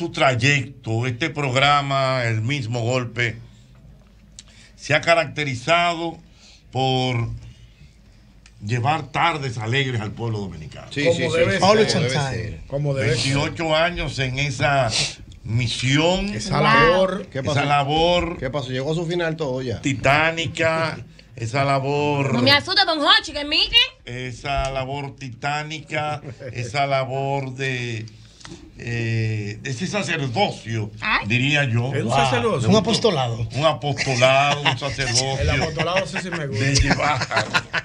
su trayecto, este programa, el mismo golpe, se ha caracterizado por llevar tardes alegres al pueblo dominicano. Sí, Como sí, sí, debe sí, ser. como debe ser. Como debe 28 años en esa misión, Esa labor. ¿Qué esa pasó? labor ¿Qué pasó? Llegó a su final todo ya. titánica, esa labor No me asusta, don Hochi, que mire. esa labor titánica, esa labor de, eh, ese sacerdocio, Ay. diría yo. Es un sacerdocio. Un apostolado. Un apostolado, un sacerdocio. El apostolado sí, sí me gusta. De llevar,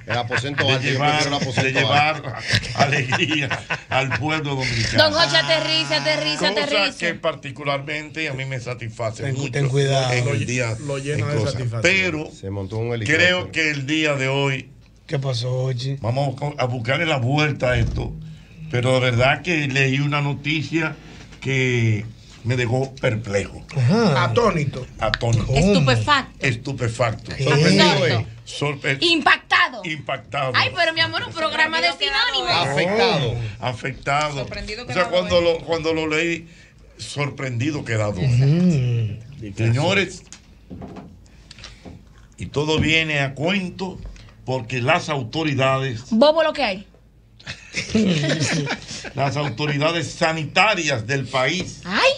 El aposento de llevar, aposento de llevar alegría al pueblo dominicano. Don Hochi, aterriza, aterriza, Cosa aterriza. que particularmente a mí me satisface Ten- mucho ten cuidado. en Lo el día lo llena en de cosas. satisfacción. Pero Se montó un helicóptero. creo que el día de hoy ¿Qué pasó, Ochi? Vamos a buscarle la vuelta a esto. Pero de verdad que leí una noticia que me dejó perplejo. Atónito. Atónito. Estupefacto. Estupefacto. Absorto. Sorpre- Impactado. impactado. Ay, pero mi amor, un programa de sinónimos. Afectado. Afectado. Sorprendido o sea, cuando lo, cuando lo leí, sorprendido quedado. Señores, y todo viene a cuento porque las autoridades Bobo lo que hay. las autoridades sanitarias del país Ay.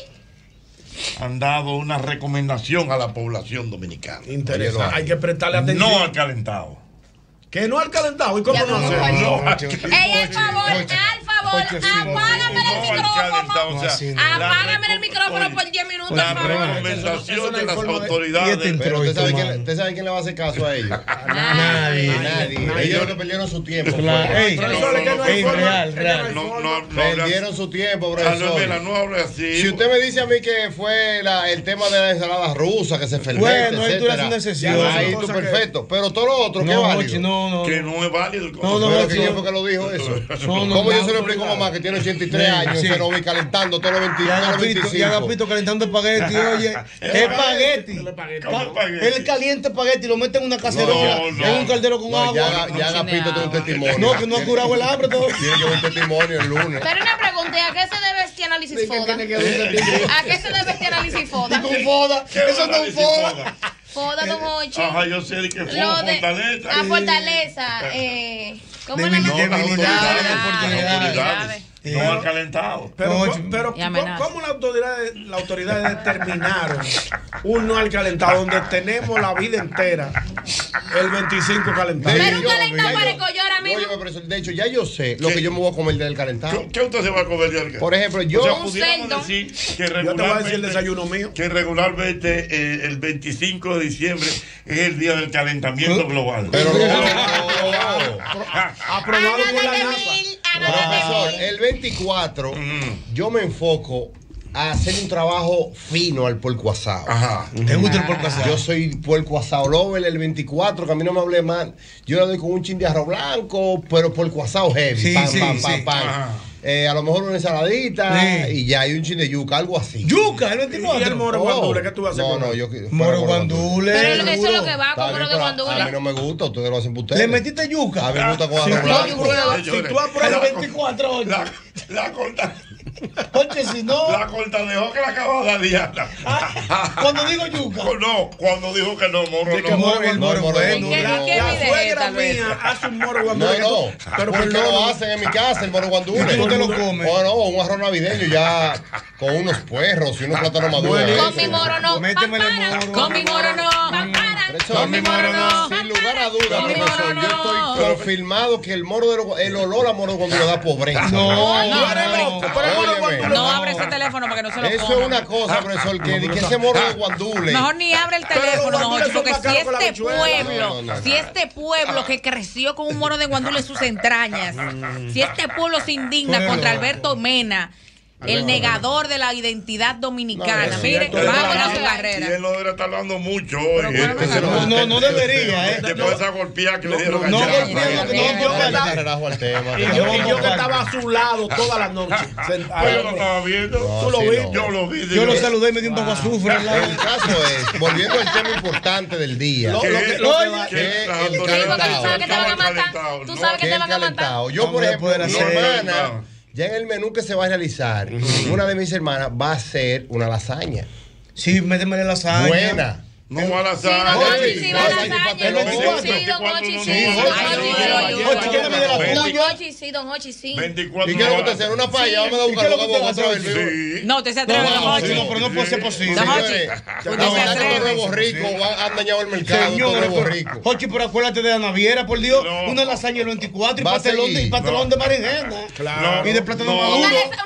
han dado una recomendación a la población dominicana. Interesante. Hay que prestarle atención. No al calentado. Que no al calentado. ¿Y cómo Ya no no, no, No, Ey, al favor, apágame el micrófono. O sea, Apágame el micrófono por 10 minutos, la por favor. recomendación de las autoridades. Pero usted sabe, quién, le va a hacer caso a ellos. Nadie. Nadie. Ellos lo que perdieron su tiempo. No real, real. no No, no, no Perdieron su tiempo, Ah, no, profesor. no así. Si usted me dice a mí que fue el tema de la ensalada rusa, que se fermenta, Bueno, ahí tú le haces etcétera, una excepción. Ahí tú perfecto. Pero todo lo otro, ¿qué No, válido? No, no. Que no es válido. No, no, ¿quién fue que lo dijo eso? No, no, ¿Cómo yo no, se lo no, explico mamá que tiene 83 años Sí. que no vi calentando todos los 20 Y todos los Agapito, y 25? Agapito calentando espagueti, oye. ¿Qué espagueti? Él calienta espagueti y lo mete en una cacerola, No, no. en un caldero con No, agua. ya, ya Agapito tiene un testimonio. No, que no ha curado el hambre todo. Tiene que ver un testimonio el lunes. Pero una pregunta, ¿a qué se debe este análisis foda? un ¿A qué se debe este análisis foda? Con foda. Eso no es un foda. Foda, don Hochi. Ajá, yo sé de que fue Lo Fortaleza. a Fortaleza. Eh, ¿Cómo De la mil- llama? de habilidades, de Las oportunidades. autoridades No han calentado. Pero, No. ¿cómo la autoridad, la autoridad determinaron un no al calentado donde tenemos la vida entera el 25 calentado? Pero un calentado para yo- el collo ahora mismo. De hecho, ya yo sé lo que yo me voy a comer del calentado. ¿Qué, qué usted se va a comer de algo? Por ejemplo, yo- O sea, pudiéramos decir que Yo te voy a decir el desayuno mío. que regularmente eh, el 25 de diciembre es el día del calentamiento global. Pero no, Aprobado por la NASA. Profesor, el 24 yo me enfoco a hacer un trabajo fino al puerco asado. Ajá. ¿Te gusta el porco asado? Yo soy puerco asado lover el 24, que a mí no me hable mal. Yo le doy con un chin de arroz blanco, pero puerco asado heavy. Sí, pam, sí, pam, pam, sí. pam. Eh, a lo mejor una ensaladita Sí. y ya hay un chin de yuca, algo así. Yuca, el ¿Y el moro 24. guandule? ¿Qué tú vas a hacer? No, no, yo Moro guandule. Pero eso es lo que va con pero guandule. A mí no me gusta, ustedes lo hacen por ustedes. ¿Le metiste yuca? A mí me gusta con Si arroz blanco. apruebas, si tú apruebas la- el 24, oye. La, la corta, Oye, si no, la corta dejó que la acababa de dar Diana. cuando digo yuca. No, cuando dijo que no, moro, Sí, que no. moro, el No, moro moro bueno. La no. ¿Qué la suegra mía hace un moro No, guandule. no, tú- pero por ¿por qué lo no- hacen en mi casa, el moro guandule? ¿Y tú te lo comes? Bueno, un arroz navideño ya con unos puerros y unos plátanos maduros. Con mi moro no. Con mi moro no. Moro no. Sin lugar a dudas, profesor, moro yo no. estoy confirmado que el moro de lo- el olor a moro guandule da pobreza. No, no, guandule. No abre ese teléfono para que no se lo Eso es una cosa, profesor, que, que ese moro de guandule. Mejor ni abre el teléfono, no, porque si este pueblo, No, no, no. si este pueblo que creció con un moro de guandule en sus entrañas, si este pueblo se indigna contra Alberto Mena, el negador de la identidad dominicana, No, mire, es a su verdad. Y carrera. él no debería estar hablando mucho hoy. Este, no, no, no debería, ¿eh? Después de esa golpeada que le dieron No no, yo, que estaba a su lado toda la noche. Pues yo lo estaba viendo. Tú lo viste. Yo lo vi. Yo lo saludé y me dio un poco azufre. El caso es, volviendo al tema importante del día. Lo- que- va- las el porque tú sabes que te van a matar. calentados, Tú ¿no? sabes que que te el van a matar. calentado. Yo, por ejemplo, mi hermana ya en el menú que se va a realizar, una de mis hermanas va a hacer una lasaña. Sí, méteme la lasaña. Buena. No va a la Sí, don sala. Hochi, sí, a don Hochi, sí. Sí, Don Hochi, Hochi, sí, sí. Hochi, ¿qué me de la Don tuya? Hochi, sí, don Hochi, sí. 24 ¿Y qué es lo que horas. usted hace? ¿Una paya? Vamos a ¿Y qué es lo que buscar usted otra vez. Sí. No, usted se atreve, No, don sí, no, pero no puede ser posible. Don ricos van- han dañado el mercado. Señor, Estos nuevos pero- acuérdate de la naviera, por Dios. No. Una lasaña el 24 y a pastelón, de, berenjena. Claro. Y de plátano No. maduro. Una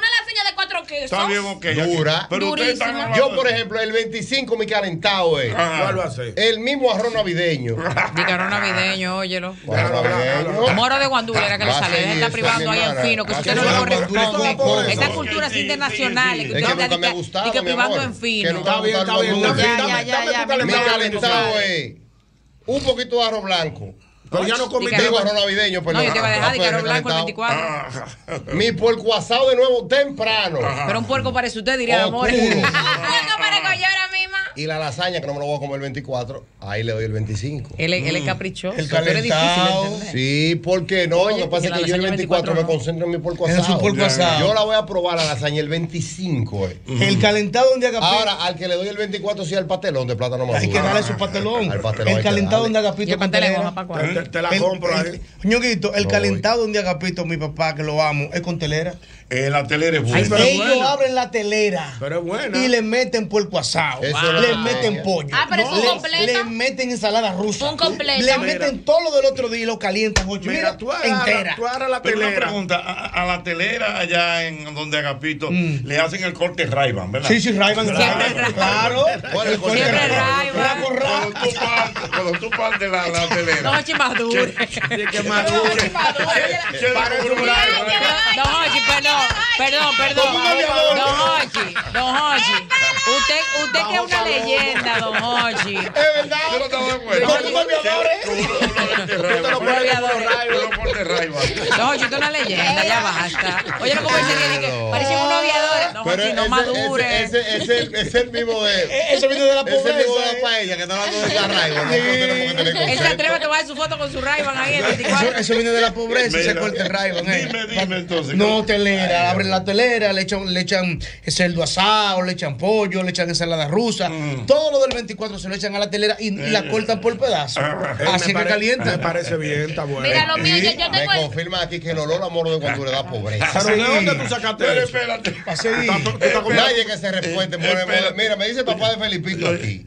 Está bien, ok. Dura. Pero ustedes están Durísima. hablando- Yo, por ejemplo, el 25 mi calentado es Ajá. ¿Cuál va a ser? el mismo arroz navideño. Dicarón navideño, óyelo. Moro de guandula era que le Va a seguir esa, privando ahí en fino, que Va si a usted no seguir guandula con culturas internacionales que. Es que está nunca me ha di que- gustado, di que mi privando amor. en Que fino. nunca Está está Dame- dame- tu calentado. calentado es un poquito de arroz blanco. Pero ya no. Digo arroz navideño, perdón. No, yo te iba a dejar Ah, de pues, Dicarón Blanco el calentado. 24. Mi puerco asado de nuevo temprano. Pero un puerco parece usted, diría amor. Y la lasaña, que no me lo voy a comer el 24, ahí le doy el 25. Él, es- él es caprichoso. El calentado. entender. Sí, ¿por qué no? Oye, Lo que pasa es que yo el lasaña 24 me 24 no. concentro en mi puerco En su asado. puerco asado. Yo la voy a probar la lasaña el 25. eh. El calentado donde Agapito. Ahora, al que le doy el 24 sí al pastelón de plátano maduro. hay que darle su pastelón. Al pastelón El calentado donde Y Agapito. el pastel telera. Te, te la El- compro el- ahí. Ñonguito, el No calentado donde Agapito, mi papá, que lo amo, es con telera. Eh, la telera es Ay, buena. pero Ellos bueno. abren la telera. Pero es buena. Y le meten puerco asado. Lo le meten pollo. Ah, pero es un le, completo. le meten ensalada rusa. Un completo. Le Mira. meten todo lo del otro día y lo calientan, ocho. Mira, Mira, tú agarras, entera. tú la Pero una telera. pregunta, a, a la telera allá en donde Agapito Mm. le hacen el corte Rayban, ¿verdad? Sí, sí, Rayban. Siempre. Claro. Siempre Ray-Ban. Cuando tú partes, cuando tú partes la, la telera. Don Hochi madure. Sí, que madure. Don Hochi, perdón, perdón, perdón. Don Hochi, Don Hochi. Usted, usted que es una leyenda, Don Hochi. Es verdad. Yo no estaba de acuerdo. ¿eh? Don Hochi, usted es una leyenda, ya basta. Oye, no como dice que parecen unos aviadores. Don Hochi, no madure. ese, es el- es el mismo de. Eh, Eso viene de la Es el mismo de pobreza. la eh. paella que está hablando de Carraigo. Él se atreve a tomar su foto con su Ray-Ban ahí el Eso, 24. eso viene de la pobreza y se Mira, corta el Rayban. eh. dime, dime entonces. No, telera, abren la telera, le echan, le echan cerdo asado, le echan pollo, le echan ensalada rusa. Mm. Todo lo del 24 se lo echan a la telera y, y la cortan por pedazos. Ah, Eh, Así me que pare- calienta. Me parece bien, está bueno. Mira, lo mío, yo, yo Me tengo el. confirma aquí que el olor a moro de guandule da pobreza. Pero ¿de dónde tú sacaste Pero espérate. Nadie que se respete. pone- espera. Mira, me dice el papá de Felipito aquí.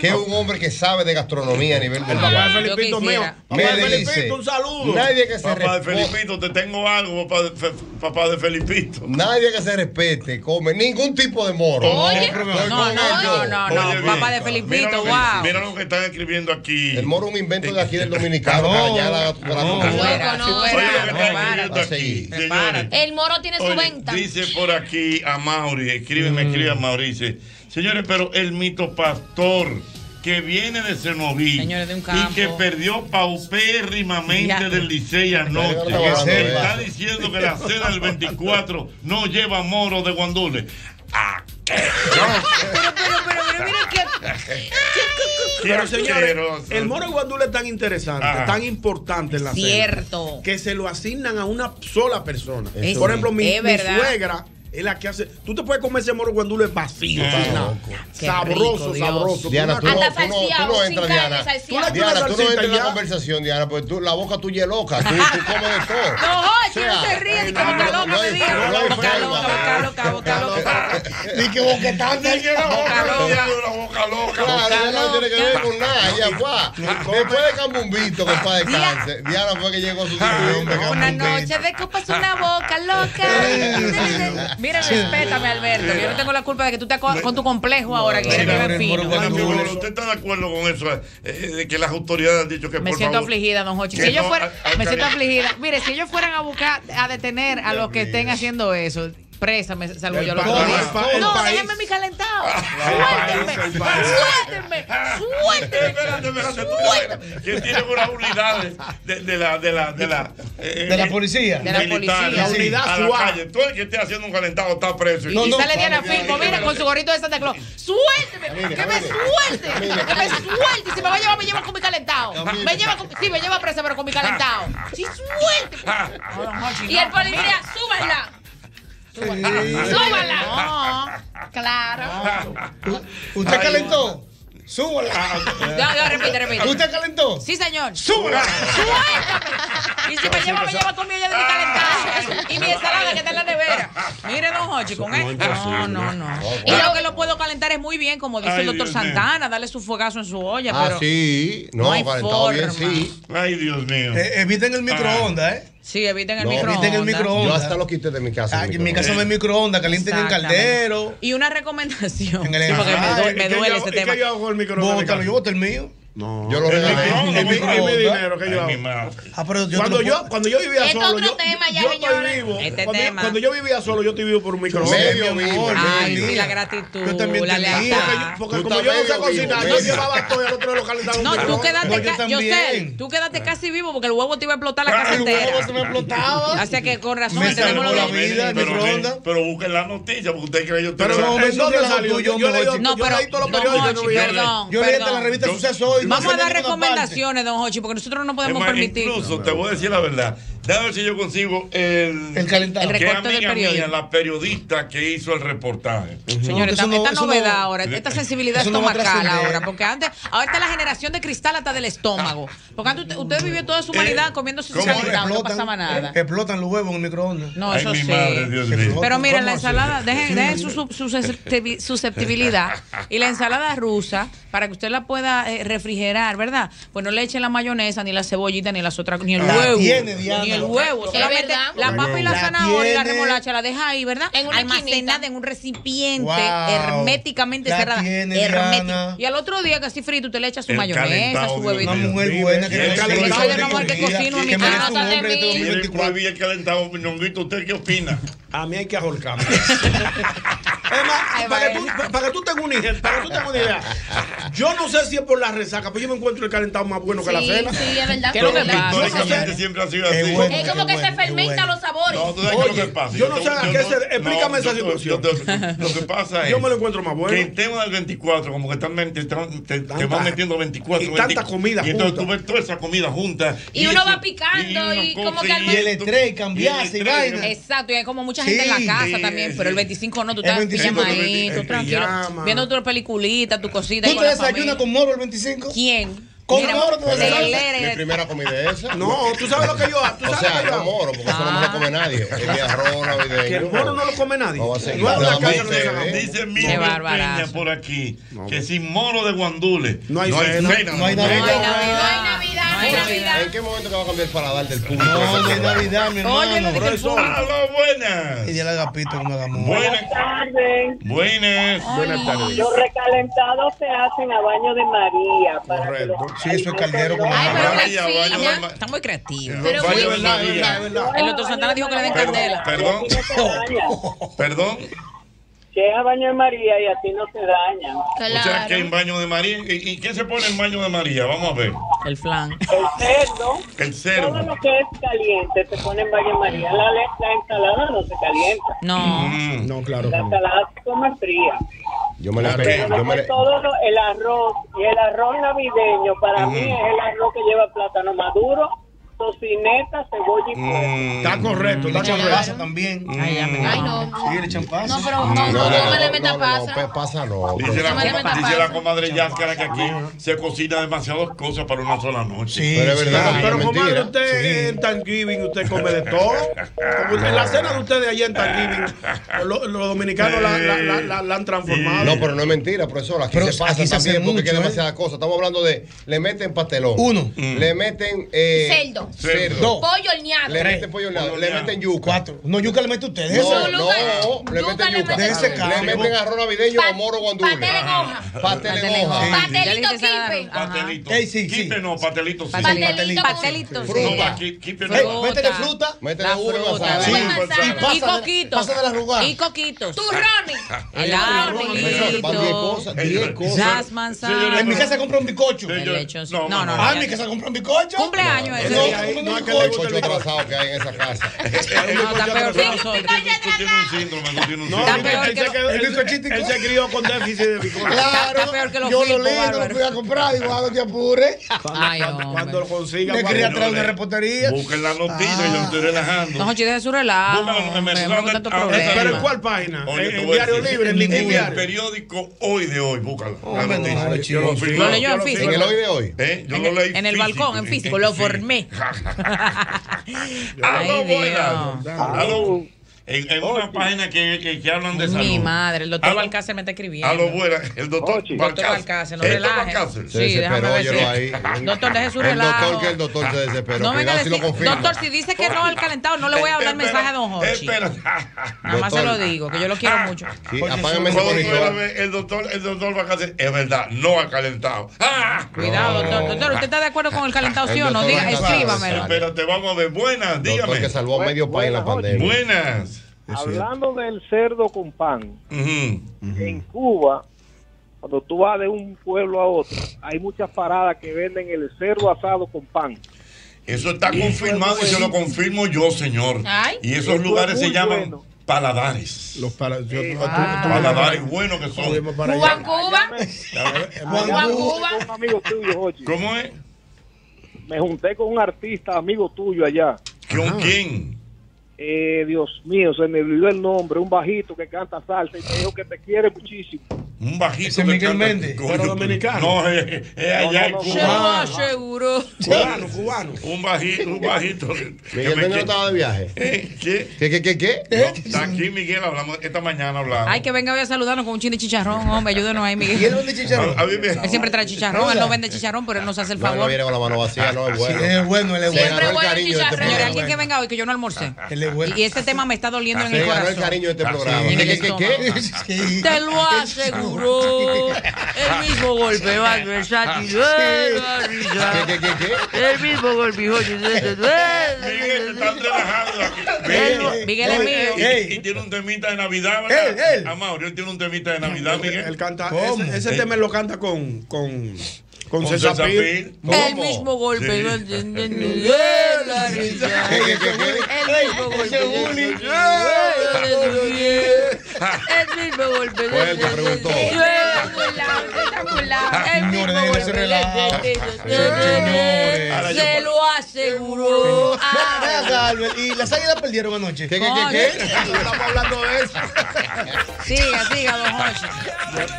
Que es un hombre que sabe de gastronomía a nivel El papá mundial. de Felipito mío. Papá de dice, Felipito, un saludo. Nadie que se Papá de. Felipito, te tengo algo, papá de, Fe- papá de Felipito. Nadie que se respete come ningún tipo de moro. Oye. No, no, no, no, Oye, no. Papá de Mira Felipito, que- wow. Mira lo que están escribiendo aquí. El moro es un invento de aquí del dominicano. Que. El moro tiene su venta. Dice por aquí a Mauri, escribe, me escribe a Mauri, dice, señores, pero el mito pastor que viene de Cenoví y que perdió paupérrimamente del Licey anoche, está diciendo que la cena del 24 no lleva moro de guandule. ¿A qué? Pero, pero, pero, pero, mira que. Pero señores, el moro de guandule es tan interesante, Ajá. tan importante en la cena, Cierto. que se lo asignan a una sola persona. Por ejemplo, mi, es mi verdad. suegra es la que hace. Tú te puedes comer ese moro de guandule vacío. Qué sabroso, rico, sabroso. Diana, tú no, Hasta tú no, tú no sin entras, Diana. salseado. Diana, tú no entras en la conversación, Diana, porque tú, la boca tuya es loca. Tú, tú comes de todo. No, Hochi, O sea, no se ríe, ni que no, boca no, loca no me diga. no Boca loca, boca loca, boca loca. Ni que boquetante. Ni que la boca loca. la boca loca. Claro, no tiene que ver con nada. Ella fue. Después de Cambumbito, que para descanse, Diana fue que llegó a su sitio. Una noche de copas, una boca loca. Mira, respétame, Alberto. que Yo no tengo la culpa de que tú estás con, con tu complejo ahora que no, fino. ¿Usted está de acuerdo con eso? eh, de que las autoridades han dicho que Me por siento favor, afligida, don Hochi. que Si ellos no, fueran, a- a- me siento a- afligida. Mire, si ellos fueran a buscar, a detener a los que estén haciendo eso, presa, me salgo El yo los pa- pa- No, país. déjenme mi calentado. Suéltenme, país. suéltenme, suéltenme. Espérate, espérate, tú sabes que tienen unas unidades de, de la de la de la eh, De la policía. De la militar, policía. La unidad a la calle. Todo el que esté haciendo un calentado está preso. Y, No, y no, sale Diana Filpo, mira, con su gorrito de Santa Claus. Suélteme, que me suelte, que me suelte. Si me va a llevar, me lleva con mi calentado. Me lleva con, sí, me lleva presa, pero con mi calentado. Sí, suelte. No, don Hochi, Y el policía, súbela. Súbala. Claro. ¿Usted calentó? Súbala. Ya, ya, repite, repite. ¿Usted calentó? Sí, señor. Súbala. Y si me lleva, me lleva comida ya de mi calentada. Y mi ensalada que está en la nevera. Mire, don Hochi, con esto. No, no, no. Y lo que lo puedo calentar es muy bien, como dice Ay, el doctor Dios. Santana, darle su fuegazo en su olla. Ah, pero sí. No, no hay calentado bien, sí. Ay, Dios mío. Eh, eviten el microondas, ¿eh? Sí, eviten el No, microondas. eviten el microondas. Yo hasta lo quité de mi casa. Ah, el en mi casa no hay microondas, calienten en Exactamente. caldero. Y una recomendación. En el Sí, porque me, duele- ¿Y me qué duele yo- ese y tema. qué yo hago con el microondas? Bótalo, yo boto el mío. No. Yo lo El regalé. El mi- mi- mi microondas. dinero que yo hago. Ah, pero yo Cuando yo, cuando yo vivía solo, otro yo, tema ya, yo estoy señores. vivo. Este cuando, yo, tema. cuando yo vivía solo, yo estoy vivo por un microondas. Medio mi vivo. amor, Ay, medio. sí, la gratitud, Yo también la lealtad. Porque, como yo no sé cocinar, yo llevaba todo y al otro lo calentaba en un No, tú quedaste, No, yo sé, tú quedaste casi vivo porque el huevo te iba a explotar la casa El entera. huevo se me explotaba. Así que con razón tenemos la vida, el pero, busquen la noticia porque usted cree yo Pero No, tuyo, Yo. No, yo pero no perdón, Yo leí la revista Yo- No Vamos a dar recomendaciones, don Hochi, porque nosotros no podemos permitir. incluso te voy a decir la verdad. Déjame ver si yo consigo el, El calentado. El que recorte del amiga periódico. mía, la periodista que hizo el reportaje. Señores, esta, no- esta eso no- novedad ahora, esta sensibilidad estomacal ahora, porque antes, ahora está la generación de cristal hasta del estómago. Porque antes usted, usted vivió toda su humanidad Eh, comiéndose ¿cómo? calentado, no pasaba nada. Explotan los huevos en el microondas. No, Ay, eso mi sí. madre, Dios mío. Pero miren, la ensalada, dejen, dejen su, su- su susceptibi- susceptibilidad y la ensalada rusa, para que usted la pueda eh, refrigerar, ¿verdad? Pues no le echen la mayonesa, ni la cebollita, ni las otras, ni el La huevo. tiene, Diana. Ni el huevo. Solamente la papa y la, La zanahoria y la remolacha la deja ahí, ¿verdad? En una Almacenada en un recipiente Wow. herméticamente La cerrada. tiene. Diana. Y al otro día, casi frito, usted le echa su El mayonesa, su huevito. Una mujer buena que El calentado mujer que cocina en mi casa. un hombre de Y el 2024. prohibí el calentado, Ñonguito, ¿usted qué opina? A mí hay que ahorcarme. Es más, Ay, para, que tú, para que tú tengas una idea, para que tú tengas una idea. Yo no sé si es por la resaca, pero yo me encuentro el calentado más bueno que la cena. sí, es verdad. ¿Qué es lo que Pero- no Históricamente siempre ha sido así. bueno. Es como que se bueno, fermentan bueno. los sabores. No, tú sabes qué es lo Oye, que pasa. yo no sé a qué se- explícame esa yo situación. yo Lo que pasa es Yo me lo encuentro más bueno. que el tema del 24, como que están, te, te- te Tanta- van metiendo 24. y tanta 20, comida Y entonces junta. tú ves toda esa comida junta. Y uno eso- va picando y como que y al Y el estrés, cambiarse y vaina. Exacto, y hay como mucha gente en la casa también, pero el 25 no, tú estás 25, pijamadito, tranquilo, pijama. viendo tu peliculita, tu cosita. ¿Tú te con desayunas con moro el 25? ¿Quién? ¿Con Mira, moro te desayunas? Mi de- primera comida es esa. No, tú sabes lo que yo hago. Tú O sea, yo no hago. moro, porque eso no me lo come nadie. Es mi arroz navideño. Que el mono no lo come nadie. No va a ser No no haga. ustedes. Dice Miguel. Peña por aquí que sin moro de guandules No hay cena. No hay No hay No hay No no hay Navidad. ¿En qué momento que va a cambiar el paladar del público? No, no hay Navidad, mi Oye, hermano. de Profesor. público- ¡Aló, buenas! Y dile Agapito. Buenas. tardes. Buenas. Buenas tardes. Los recalentados se hacen a baño de María. Correcto. Sí, eso es caldero con Ay, pero Vaya, que sí, vaya, ya, vaya. está muy creativo. Pero María. El doctor Santana dijo que le den candela. perdón, no perdón. Que es a baño de María y a ti no se daña. O sea, que en baño de María. ¿Y, y qué se pone en baño de María? Vamos a ver. El flan. El cerdo, El todo cerdo. lo que es caliente se pone en baño de María. La, la ensalada no se calienta. No. Mm. No, claro. La no. ensalada se come fría. Yo me la Claro. Pero Yo me la- todo lo- el arroz y el arroz navideño para Ujú. mí es el arroz que lleva plátano maduro, tocineta, cebolla y. Mm. Está correcto, Le está echan correcto. pasa también. Ay, ya me- Ay, no. Sí, le echan pasa. No, pero no, no, no, me le metas no, pasa. pe- pasa no. Dice la, No coma- dice comadre Yáscara que aquí se cocina demasiadas cosas para una sola noche. Sí, Pero es verdad. Pero, comadre, usted en Thanksgiving usted come de todo. En la cena de ustedes allá en Thanksgiving, lo- los dominicanos la, han transformado. No, pero no es mentira, profesor. Aquí Pero se pasa aquí se hace también porque hay ¿eh? demasiadas cosas. Estamos hablando de. Le meten pastelón. Uno. Le meten. Eh, Cerdo. Cerdo. Pollo horneado. Le meten pollo horneado. Le horneado. meten yuca. Cuatro. No, yuca le mete usted. No, Eso. no, le Yuca meten le yuca. meten De ese Le meten arroz navideño o moro guandule. paté en hoja. Pastel en Pastel hoja. Pastelito kipe. Pastelito. Quipe no, pastelito sí. Pastelito. Pastelito. Fruta. No. Métele fruta. Métele uva y. Uva y coquitos. pasa de. Y coquitos. Turrones. El Profesor, Van 10 cosas. 10 cosas. Las manzanas. En mi casa compra un bicocho. No, No, no. Ah, en mi casa compra un bicocho. Cumpleaños ese No, es que el cocho atrasado que hay en esa casa. No, está peor que nosotros. Tú tienes un síndrome, tú tienes un No, Está síndrome. peor él, que se crió con déficit de glucosa. Está peor que los yo lo lindo, lo fui a comprar, digo, ah, no te apures. Ay, Cuando, lo consiga. Me quería traer una reportería. Busquen la noticia, yo me estoy relajando. No, Jochi, deje su relajo. Ah. ¿Pero en cuál página? En Diario Libre, en el periódico hoy de hoy, búscalo. La Hombre, no, noticia. Yo. Lo leyó en físico. En el hoy de hoy. ¿Eh? Yo En lo el- leí en el balcón, en físico, lo formé. Aló, Ay, buenas. Dios. En, en una página que, que, que hablan de salud. Mi madre, el doctor. Balcácer me está escribiendo. Aló, buenas. El doctor Balcácer. Balcácer, no ¿El doctor relaje. Sí, déjame ahí. Doctor, deje su El relajo. doctor, que el doctor se desesperó. No venga a decir, lo confirma. doctor, si dice que no al calentado, no le voy a dar Espera, mensaje a don. Espera. Nada más se lo digo, que yo lo quiero mucho. Apágame ese a el doctor, el doctor Balcácer, es verdad, no ha calentado. Cuidado, doctor. Doctor, ¿usted está de acuerdo con el calentado, sí El o no? escríbamelo. Espérate, vamos a ver. Buenas, Doctor dígame. que salvó a medio país en la pandemia. Buenas. Hablando del cerdo con pan, en Cuba, cuando tú vas de un pueblo a otro, hay muchas paradas que venden el cerdo asado con pan. Eso está confirmado y se lo confirmo yo, señor. Ay. Y esos Eso es lugares se llaman bueno. paladares. Los para, yo, Eh, tú- ah. tú- Paladares buenos que son. para Cuba. Cuba. Juan Cuba. Un amigo tuyo. ¿Cómo es? Me junté con un artista amigo tuyo allá. ¿Con quién? Eh, Dios mío, se me olvidó el nombre. Un bajito que canta salsa y me dijo que te quiere muchísimo. Un bajito. Ese que Miguel Méndez, pero dominicano. No, es, es allá en No, no, no, Se lo Cuba. aseguro. Cubano, cubano. Un bajito, un bajito. Miguel me Méndez no estaba de viaje. ¿Eh? ¿Qué? ¿Qué, qué, qué, qué? No, está aquí Miguel, hablamos, esta mañana hablamos. Ay, que venga hoy a saludarnos con un chin de chicharrón, hombre. Ayúdenos ahí, ¿Y él Miguel. vende chicharrón? A, a mí me- Él siempre trae chicharrón. Él no vende chicharrón, pero él nos hace el No, no favor. viene con la mano vacía, no, es Sí, bueno. es bueno, él es Se bueno. el bueno el chicharrón. Señores, alguien que venga hoy, que yo no almorcé. Él es bueno. Y este tema me está doliendo en Se el ganó el corazón. cariño de este programa. ¿Qué, qué, qué. Te lo aseguro. El mismo golpe va versátil. ¿Qué, qué, qué, qué? El mismo golpe, hijo. Miguel, te están relajando aquí. Miguel, es mío. Y, tiene un temita de Navidad, ¿verdad? Él, él. Tiene un temita de Navidad, Miguel. Él canta, ese, Eh. tema lo canta con, con, con, Con César Pil. El mismo golpe. El mismo golpe. El mismo golpe. Preguntó. El mismo golpe. Se lo acá, Albert, ¿Y las águilas perdieron anoche? ¿Qué, qué, qué, qué? Estamos hablando de eso. Siga, siga, don Jorge.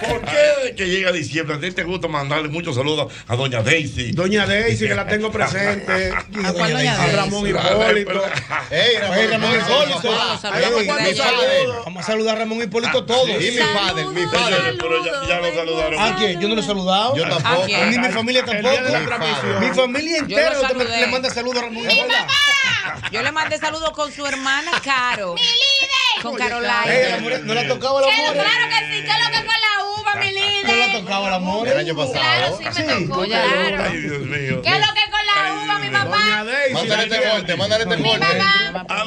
¿Por qué que llega diciembre? A ti te gusta mandarle muchos saludos a doña Daisy. Doña Daisy, que la tengo presente. ¿A cuál doña A Daisy? Ramón Hipólito. Ey, Ramón Hipólito. Con Mi mi. Vamos a saludar a Ramón Hipólito todos. Y mi padre, mi padre. pero ya, ya lo saludaron. ¿A quién? Yo no lo he saludado. Yo tampoco. Ni mi familia la tampoco. Mi familia entera le manda saludos a Ramón Hipólito. Yo le mandé saludos con su hermana Caro. Con Ey, Carolina. el amor- no le ha tocado el amor. Claro que sí, ¿qué es lo que con la ha tocado el amor. El año pasado. Claro, sí me Sí. tocó, Oye, claro. Ay, Dios mío. ¿Qué es lo que con la uva, mi papá? Mándale este corte, mándale este corte.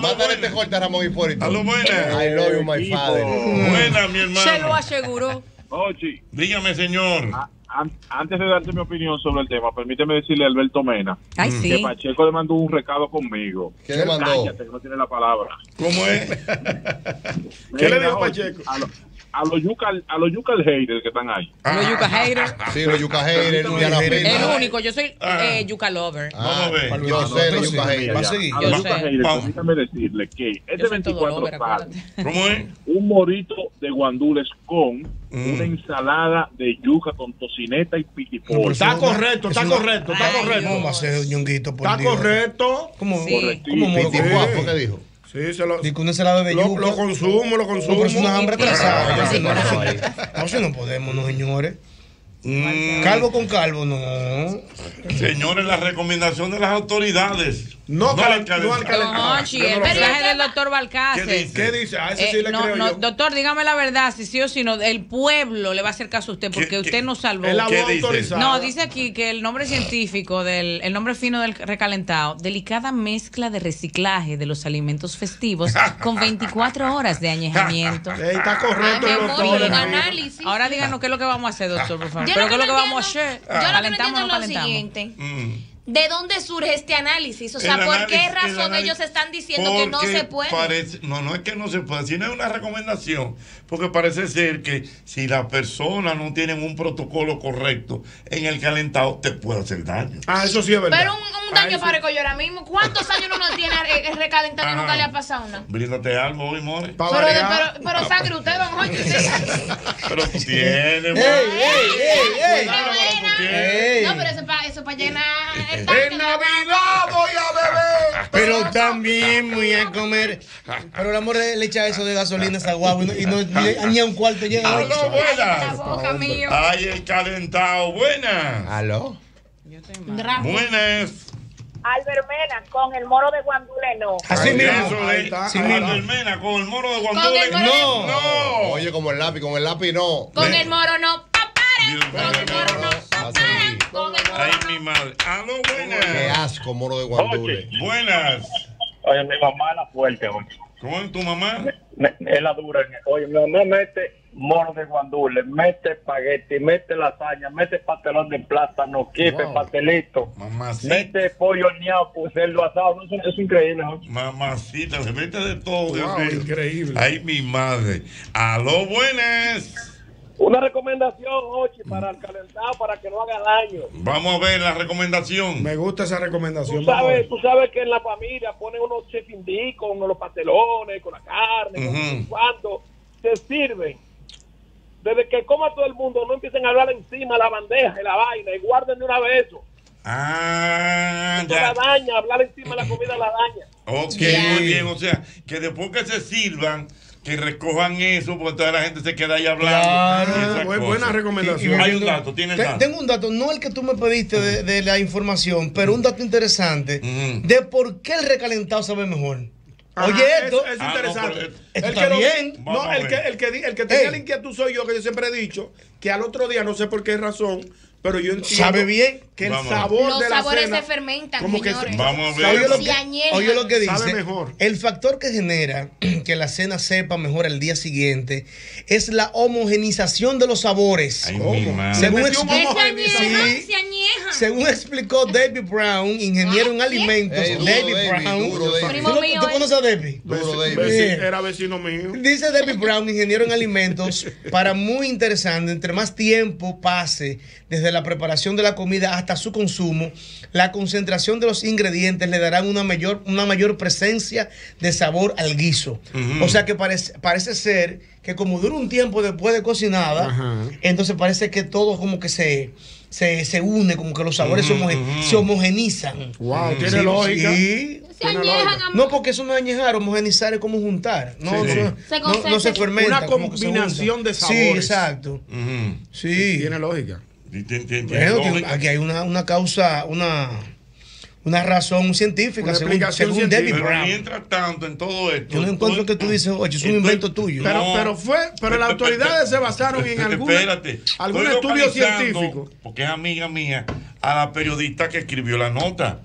Mándale este corte a Ramón Hipólito. Aló, buenas. I love you, my father. Buenas, mi Se lo hermano. aseguró. Ochi, Dígame, señor. an- antes de darte mi opinión sobre el tema, permíteme decirle a Alberto Mena Ay, que sí. Pacheco le mandó un recado conmigo. ¿Qué le mandó? Cállate, que no tiene la palabra. ¿Cómo es? ¿Qué le dijo Pacheco? A los a los yuca, a los yuca haters que están ahí. Los yuca haters. Sí, los yuca haters, El único, yo soy eh, yuca lover. Vamos a ver. Yo sé, los yuca Va a haters. seguir. A Yo los yuca haters, Vamos. permítame decirle que este Yo todo 24 lover, sale acuérdate. ¿Cómo es? un morito de guandules con Mm. una ensalada de yuca con tocineta y pitipollo. Está correcto, está correcto, está correcto. ¿Cómo va a ser, ñonguito? Está correcto. ¿Cómo? ¿Cómo ¿fue que dijo? Sí, se lo, Dice que una ensalada de lo, yuca. lo consumo, lo No, pero es consumo. una hambre atrasada. Ah, no, sí, no podemos, no, señores. Mm, Calvo con calvo, no. señores, la recomendación de las autoridades. No, no no el mensaje del doctor Balcácer. ¿Qué dice? ¿Qué dice? A ese Eh, sí le no, creo no, yo. doctor, dígame la verdad, si sí o si no, el pueblo le va a hacer caso a usted porque ¿Qué- usted nos salvó. ¿Qué dice? No, dice aquí que el nombre científico del, el nombre fino del recalentado, delicada mezcla de reciclaje de los alimentos festivos con 24 horas de añejamiento. Está correcto doctor. Ahora díganos qué es lo que vamos a hacer, doctor, por favor. ¿Pero qué es lo que vamos a hacer? Yo lo que no ¿Calentamos o entiendo no es lo calentamos? siguiente. Mm. ¿De dónde surge este análisis? O sea, El ¿por qué el razón análisis- ellos están diciendo que no se puede? parece- no, no es que no se puede, sino es una recomendación. Porque parece ser que si las personas no tienen un protocolo correcto en el calentado, te puede hacer daño. Ah, eso sí es Pero un, un daño para yo ahora mismo. ¿Cuántos años uno tiene eh, eh, recalentando y nunca le ha pasado nada? Bríndate algo hoy, more. Pero, de- pero, pero sangre usted, don Jorge. sí. Pero tú tienes, Ey, ey, ey, ey. Que No, pero eso es para eso pa llenar el En. Navidad voy a beber. Pero también voy a comer. Pero el amor le echa eso de gasolina a esa guagua y no, y no- ni, ni a un cuarto llega. Aló, La buenas. boca mío. Ay, el calentado, buenas. Aló. Buenas. Albert Mena con el moro de Guandule no. Así Ay, mismo. eso Ahí es. está. Sí, Ahí mismo. está. el Mena con el moro de Guandule. No. No. Oye, como el lápiz, con el lápiz no. Con el moro no. Ay, no. mi madre. Aló, Qué buenas. asco, moro de guandule. Buenas. Oye, mi mamá es la fuerte, oye. ¿Cómo es tu mamá? Es la dura. Oye, mi mamá mete moro de guandule, mete espagueti, mete lasaña, mete pastelón de plátano, kipe, Wow. pastelito, Mamacita. mete pollo horneado, pues cerdo asado. No, eso es increíble, oye. Mamacita, se mete de todo, Dios Wow, mío. increíble. Ay, mi madre. Aló, buenas. Una recomendación, Ochi, para el calentado, para que no haga daño. Vamos a ver la recomendación. Me gusta esa Tú recomendación. sabes, tú sabes que en la familia ponen unos chef indí con los pastelones, con la carne, con Ujú. cuando se sirven. Desde que coma todo el mundo, no empiecen a hablar encima de la bandeja y la vaina y guarden de una vez eso. Ah, Eso la ya. daña, hablar encima de la comida la daña. Ok, Sí. muy bien. O sea, que después que se sirvan, que recojan eso, porque toda la gente se queda ahí hablando. Claro. buena recomendación. Y- y- Hay un dato, tienes Te- dato. Tengo un dato, no el que tú me pediste de, de la información, pero un dato interesante de por qué el recalentado sabe mejor. Ajá, Oye, esto. Es, es Ah, no, interesante. pero esto El está que lo- bien. No, el que, el que, el que tenía Ey. la inquietud soy yo, que yo siempre he dicho que al otro día, no sé por qué razón, pero yo entiendo Sabe bien. que el Vamos sabor Los de la sabores cena se fermentan, como que se- Vamos a ver. Oye lo, que, oye lo que dice. Sabe mejor. El factor que genera que la cena sepa mejor el día siguiente es la homogenización de los sabores. Ay, mi madre. Según, añejan, Sí. según explicó David Brown, ingeniero en Ah, alimentos, Ey, duro, David David, Brown. duro, David. ¿Tú, Primo no- mío, tú eh. conoces a David? Duro, David. era vecino mío. Dice David Brown, ingeniero en alimentos, para muy interesante, entre más tiempo pase desde la preparación de la comida hasta su consumo, la concentración de los ingredientes le darán una mayor, una mayor presencia de sabor al guiso. O sea que parece, parece ser que como dura un tiempo después de cocinada, entonces parece que todo como que se, se, se une, como que los sabores se, homogenizan. Wow, tiene Sí, lógica. sí. Se añejan. No, porque eso no es añejar, homogenizar es como juntar. No, Sí, sí. no, Se no- no se concentra. fermenta. Una como que se combinación de sabores. Sí, exacto. Sí. Tiene lógica. Bueno, aquí hay una, una causa, una, una razón científica, Una según, según David Brown. mientras tanto, en todo esto. Yo no encuentro que tú dices, oye, es un estoy- invento tuyo. Pero, No. pero fue, pero las autoridades se basaron en algún, Espérate. algún estudio científico. Porque es amiga mía, a la periodista que escribió la nota.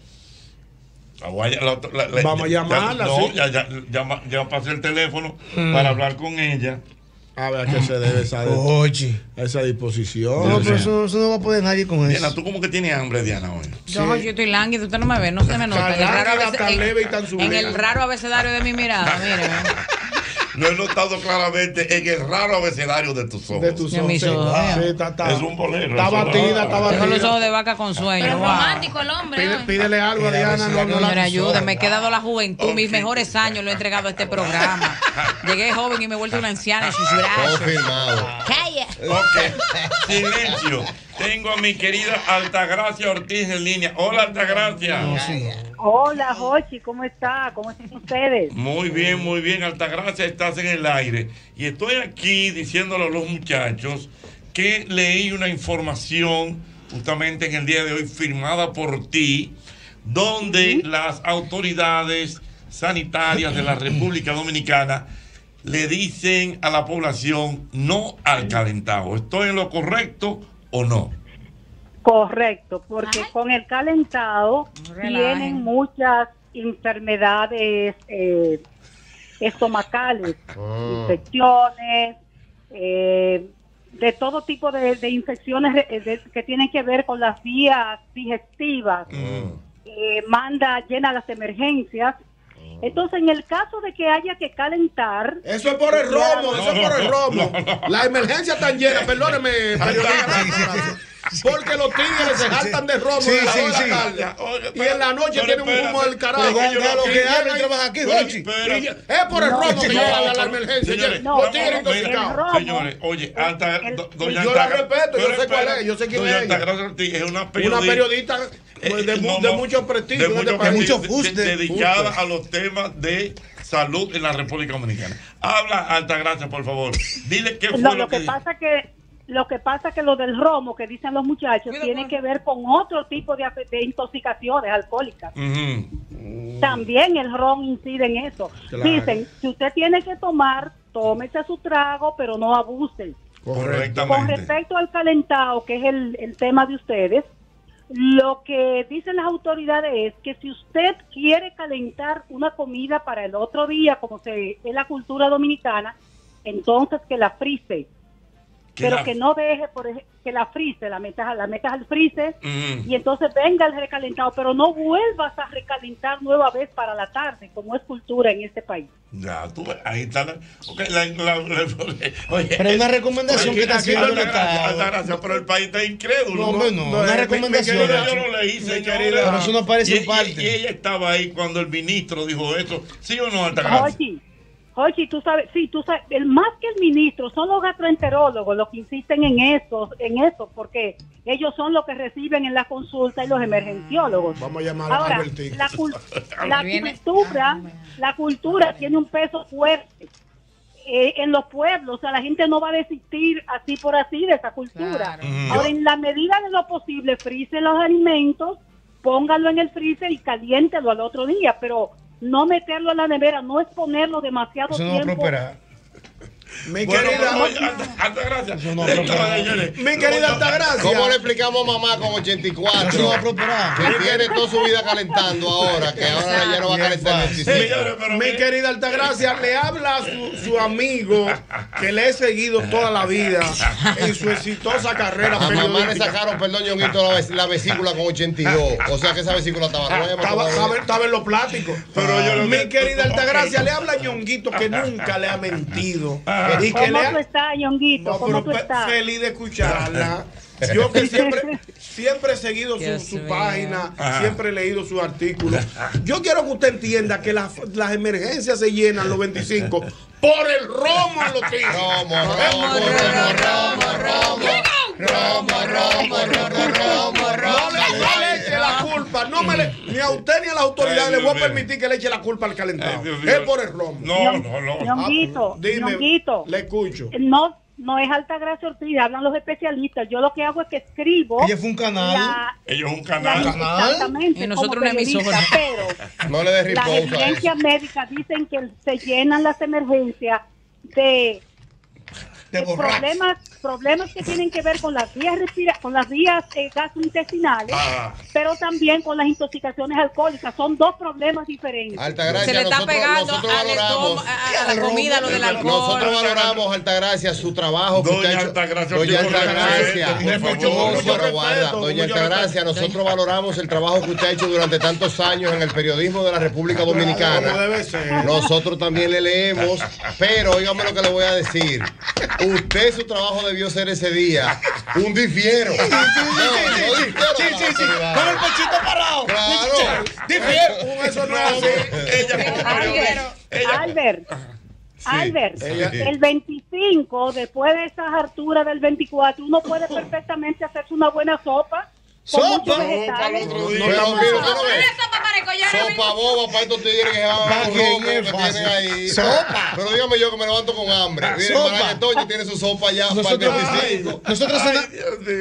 La la- la- Vamos a ya- llamarla, No, sí. ya, ya, ya, ya pasé el teléfono Mm. para hablar con ella. A ver a qué se debe esa, Oye. esa disposición. No, pero eso, eso no va a poder nadie con eso. Diana, tú como que tienes hambre, Diana, hoy. Yo, yo estoy lánguido, usted no me ve, no se me nota. En el raro, Tan en- leve y tan en sublime. el raro abecedario de mi mirada, mire. Lo he notado claramente en el raro abecedario de tus ojos. De tus ojos. Sí, mira. está, está- Es un bolero, Está batida, está Tengo los batida. ojos de vaca con sueño. Pero wow. romántico el hombre. Pide- pídele algo a Diana. No, la no Señor, la ayúdame, me he quedado la juventud, mis mejores años lo he entregado a este programa. Llegué joven y me he vuelto una anciana en sus brazos. Confirmado. Calla. Ok, silencio. Tengo a mi querida Altagracia Ortiz en línea. Hola, Altagracia. Hola, Jochi, ¿cómo está? ¿Cómo están ustedes? Muy bien, muy bien, Altagracia, estás en el aire. Y estoy aquí diciéndole a los muchachos que leí una información justamente en el día de hoy firmada por ti, donde las autoridades sanitarias de la República Dominicana le dicen a la población no al calentado. ¿Estoy en lo correcto o no? Correcto, porque con el calentado tienen muchas enfermedades eh, estomacales, Ah. infecciones, eh, de todo tipo de, de infecciones de- que tienen que ver con las vías digestivas. Eh, manda, llena las emergencias. Entonces, en el caso de que haya que calentar... Eso es por el romo, eso es por el romo. La emergencia tan llena, perdóneme. Porque los tigres se saltan de romo Sí, de la sí, hora de sí. la tarde. Y en la noche tienen un humo del carajo. Pero lo que hablan ahí- trabaja aquí, Jochi. Es por el No, romo que no, la emergencia. señores, Los tigres intoxicados. Señores, oye, Alta, do- doña yo la respeto, yo sé cuál es, yo sé quién es ella. Es una periodista. Una periodista de, mu- no, de no, mucho prestigio. de este mucho dedicada a los temas de salud en la República Dominicana. Habla, Altagracia, por favor. Dile qué fue No, lo, lo que pasa que lo que pasa que lo del romo que dicen los muchachos tiene que ver con otro tipo de, intoxicaciones alcohólicas. También el ron incide en eso. Claro. Dicen, si usted tiene que tomar, tómese su trago, pero no abuse. Con Correctamente. respecto al calentado, que es el, el tema de ustedes, lo que dicen las autoridades es que si usted quiere calentar una comida para el otro día, como se es la cultura dominicana, entonces que la frise. Que Pero la- que no deje, por ejemplo, que la frise, la metas, la metas al freezer Ujú. y entonces venga el recalentado, pero no vuelvas a recalentar nueva vez para la tarde, como es cultura en este país. Ya, tú ahí está la. ok, la- la- la- oye, Pero es una recomendación que está haciendo el Estado. Pero el país está incrédulo. No, no, una mi- mi recomendación. querida, Yo lo leí, Mi señora. querida. Pero eso no aparece y, en y- parte. Y, ella estaba ahí cuando el ministro dijo eso. ¿Sí o no, Altagracia? Oye, oye, tú sabes, sí, tú sabes, el, más que el ministro, son los gastroenterólogos los que insisten en eso, en eso, porque ellos son los que reciben en la consulta y los emergenciólogos. Vamos a llamar a Albertín. la, cul- la cultura, la cultura tiene un peso fuerte. eh, en los pueblos, o sea, la gente no va a desistir así por así de esa cultura. Ujú. Ahora, en la medida de lo posible, frise los alimentos, póngalo en el freezer y caliéntelo al otro día, pero no meterlo en la nevera, no exponerlo demasiado Eso a tiempo. Mi Bueno, querida. Altagracia. no Mi querida Altagracia. ¿Cómo le explicamos a mamá con 84? Eso no. Que tiene toda su vida calentando ahora, que ahora ya no va a calentar en 25. Mi querida Altagracia, le habla a su, su amigo que le he seguido toda la vida en su exitosa carrera A mamá le sacaron, perdón, Ñonguito, la, ves- la vesícula con 82. O sea que esa vesícula estaba nueva. Estaba, todavía. estaba- estaba en los plásticos. Pero yo lo Mi que- querida Altagracia, le habla a Ñonguito que nunca le ha mentido. Y que ¿Cómo le tú estás, Ñonguito? No, ¿Cómo tú estás? feliz de escucharla. Yo que siempre, siempre he seguido su, su página, Ajá. siempre he leído sus artículos. Yo quiero que usted entienda que las, las emergencias se llenan los 25 por el romo en los tigres. Romo, romo, romo, romo, romo, romo, romo, romo, eche la culpa, no me le, ni a usted ni a las autoridades le voy a permitir que le eche la culpa al calentado. Es por el romo. No, no, no. Ñonguito, Dime, Ñonguito. le escucho. No, no es Altagracia Ortiz, hablan los especialistas. Yo lo que hago es que escribo. Ella fue un canal. la- Ellos un la- canal. Exactamente. Y nosotros una emisora. Pero No le des las evidencias médicas dicen que se llenan las emergencias de, De de borrachos. problemas, problemas que tienen que ver con las vías respira con las vías eh, gastrointestinales, Ah. pero también con las intoxicaciones alcohólicas. Son dos problemas diferentes. Altagracia, Se le está nosotros, pegando nosotros al valoramos. a, la comida, lo del alcohol. Nosotros valoramos, Altagracia, su trabajo que Doña. Altagracia, Doña Altagracia, Doña Altagracia, nosotros valoramos el trabajo que usted ha hecho durante tantos años en el periodismo de la República Dominicana. Nosotros también le leemos, pero óigame lo que le voy a decir. Usted su trabajo debió ser ese día un difiero. Con el pechito parado. Albert. Albert, el 25, después de esas alturas del 24, uno puede perfectamente hacerse una buena sopa. Sopa sopa boba para estos tigres que se van a ¿Para un quién romo que tienen ahí. Sopa. Pero dígame yo que me levanto con hambre. Miren, que Toño tiene su sopa ya para el Nosotros, 25. nosotros.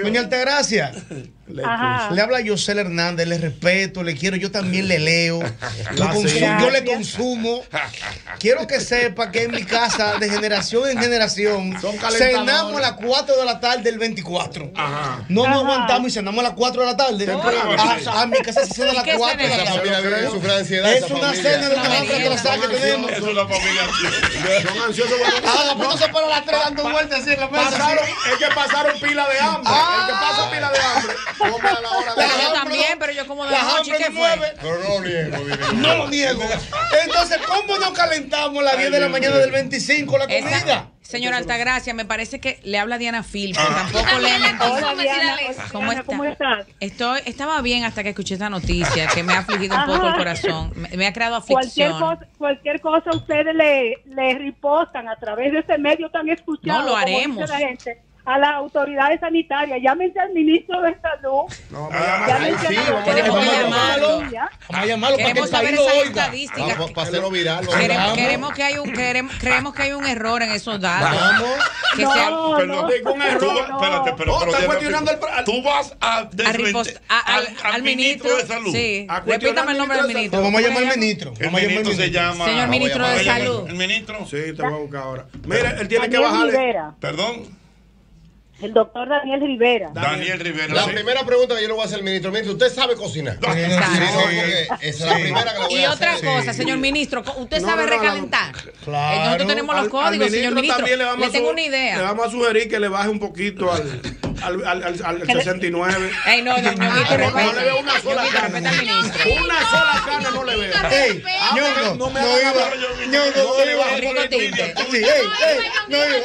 Doña Altagracia, Le habla a Yosel Hernández, le respeto, le quiero, yo también le leo, lo Gracias. consumo, yo le consumo. Quiero que sepa que en mi casa, de generación en generación, cenamos a las 4 de la tarde el 24. Ajá. No nos aguantamos y cenamos a las 4 de la tarde. Ah, ah, en mi casa se cena a ¿Y las qué 4 de la es tarde. Es una cena de Una trabajo que tenemos. Es una familia. Son ansiosos Ah, se para a las 3 dando vueltas así en la mesa. pasaron, es que pasaron pila de hambre. El que pasa pila de hambre, come a la hora de La Yo también, pero yo como de La noche, ¿qué fue? Pero no lo niego, diré. No lo niego. Entonces, ¿cómo nos calentamos a las 10 de la mañana del 25 la Esa- comida? señora Altagracia, me parece que le habla Diana Phil, pero tampoco le. Hola, Diana. ¿Cómo Diana, está? ¿Cómo estás? Estoy, estaba bien hasta que escuché esta noticia que me ha afligido un poco el corazón. Me, me ha creado Cualquier aflicción. cosa, cualquier cosa ustedes le, le ripostan a través de ese medio tan escuchado. No, lo como dice haremos. la gente, a las autoridades sanitarias. Llámense al ministro de Salud. No, Ah, Llámense sí, a llamarlo. sanitaria. Vamos a llamarlo para que el Queremos saber país lo oiga. estadísticas. Vamos para hacerlo viral. Queremos, queremos que hay un queremos, creemos que hay un error en esos datos. Vamos. Que No, sea- no, Perdón, digo un error. tú vas- espérate, pero, Oh, pero está cuestionando el tú vas a, a desmentir- ripost- a- al, al ministro, de salud. Sí, repítame el nombre del ministro vamos a ¿Cómo llamar al ministro. El Vamos a llamar al ministro se llama. Señor ministro ¿Cómo de? Salud. El ministro. Sí, te voy a buscar ahora. Mira, él tiene que. Rivera. Perdón. El doctor Daniel Rivera. Daniel Rivera. La sí. primera pregunta que yo le voy a hacer al ministro, ministro, ¿usted sabe cocinar? Sí, no, esa es la primera que le voy Y a otra hacer. cosa, señor ministro, ¿usted No, sabe no, no, recalentar? Claro. Eh, Nosotros tenemos los Al- al códigos, señor ministro. también le, vamos a tengo una Le idea. vamos a sugerir que le baje un poquito al, al, al, al, al 69. Ey, no, no, Ñonguito, No le veo una sola cana. Una sola cana no le veo. Ey, Ah, Ñongo, no me no hagas iba. hablar. Ñongo, no iba. Rico tinte. Sí, ey, ey, no iba.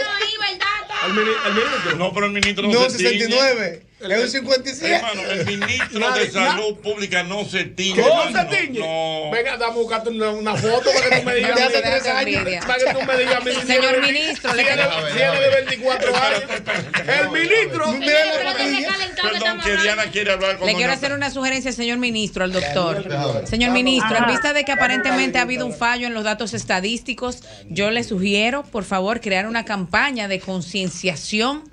El, mini- el ministro. No, pero el ministro no, No, se tiñe. 69. Es un 57. Hermano, el ministro Nadie- de Salud Pública no se tiñe. ¿Cómo hermano, se tiñe? No. Venga, dame a buscarte una, una foto para que tú me digas. De hace a mí- tres años. Para que tú me digas a mí. si Señor ministro, si le es de- tengo- si es de 24 años. El ministro. Perdón, que Diana quiere hablar con Le quiero hacer una sugerencia, señor ministro, al doctor. Señor ministro, en vista de que aparentemente ha habido un fallo en los datos estadísticos, yo le sugiero, por favor, crear una campaña de concienciación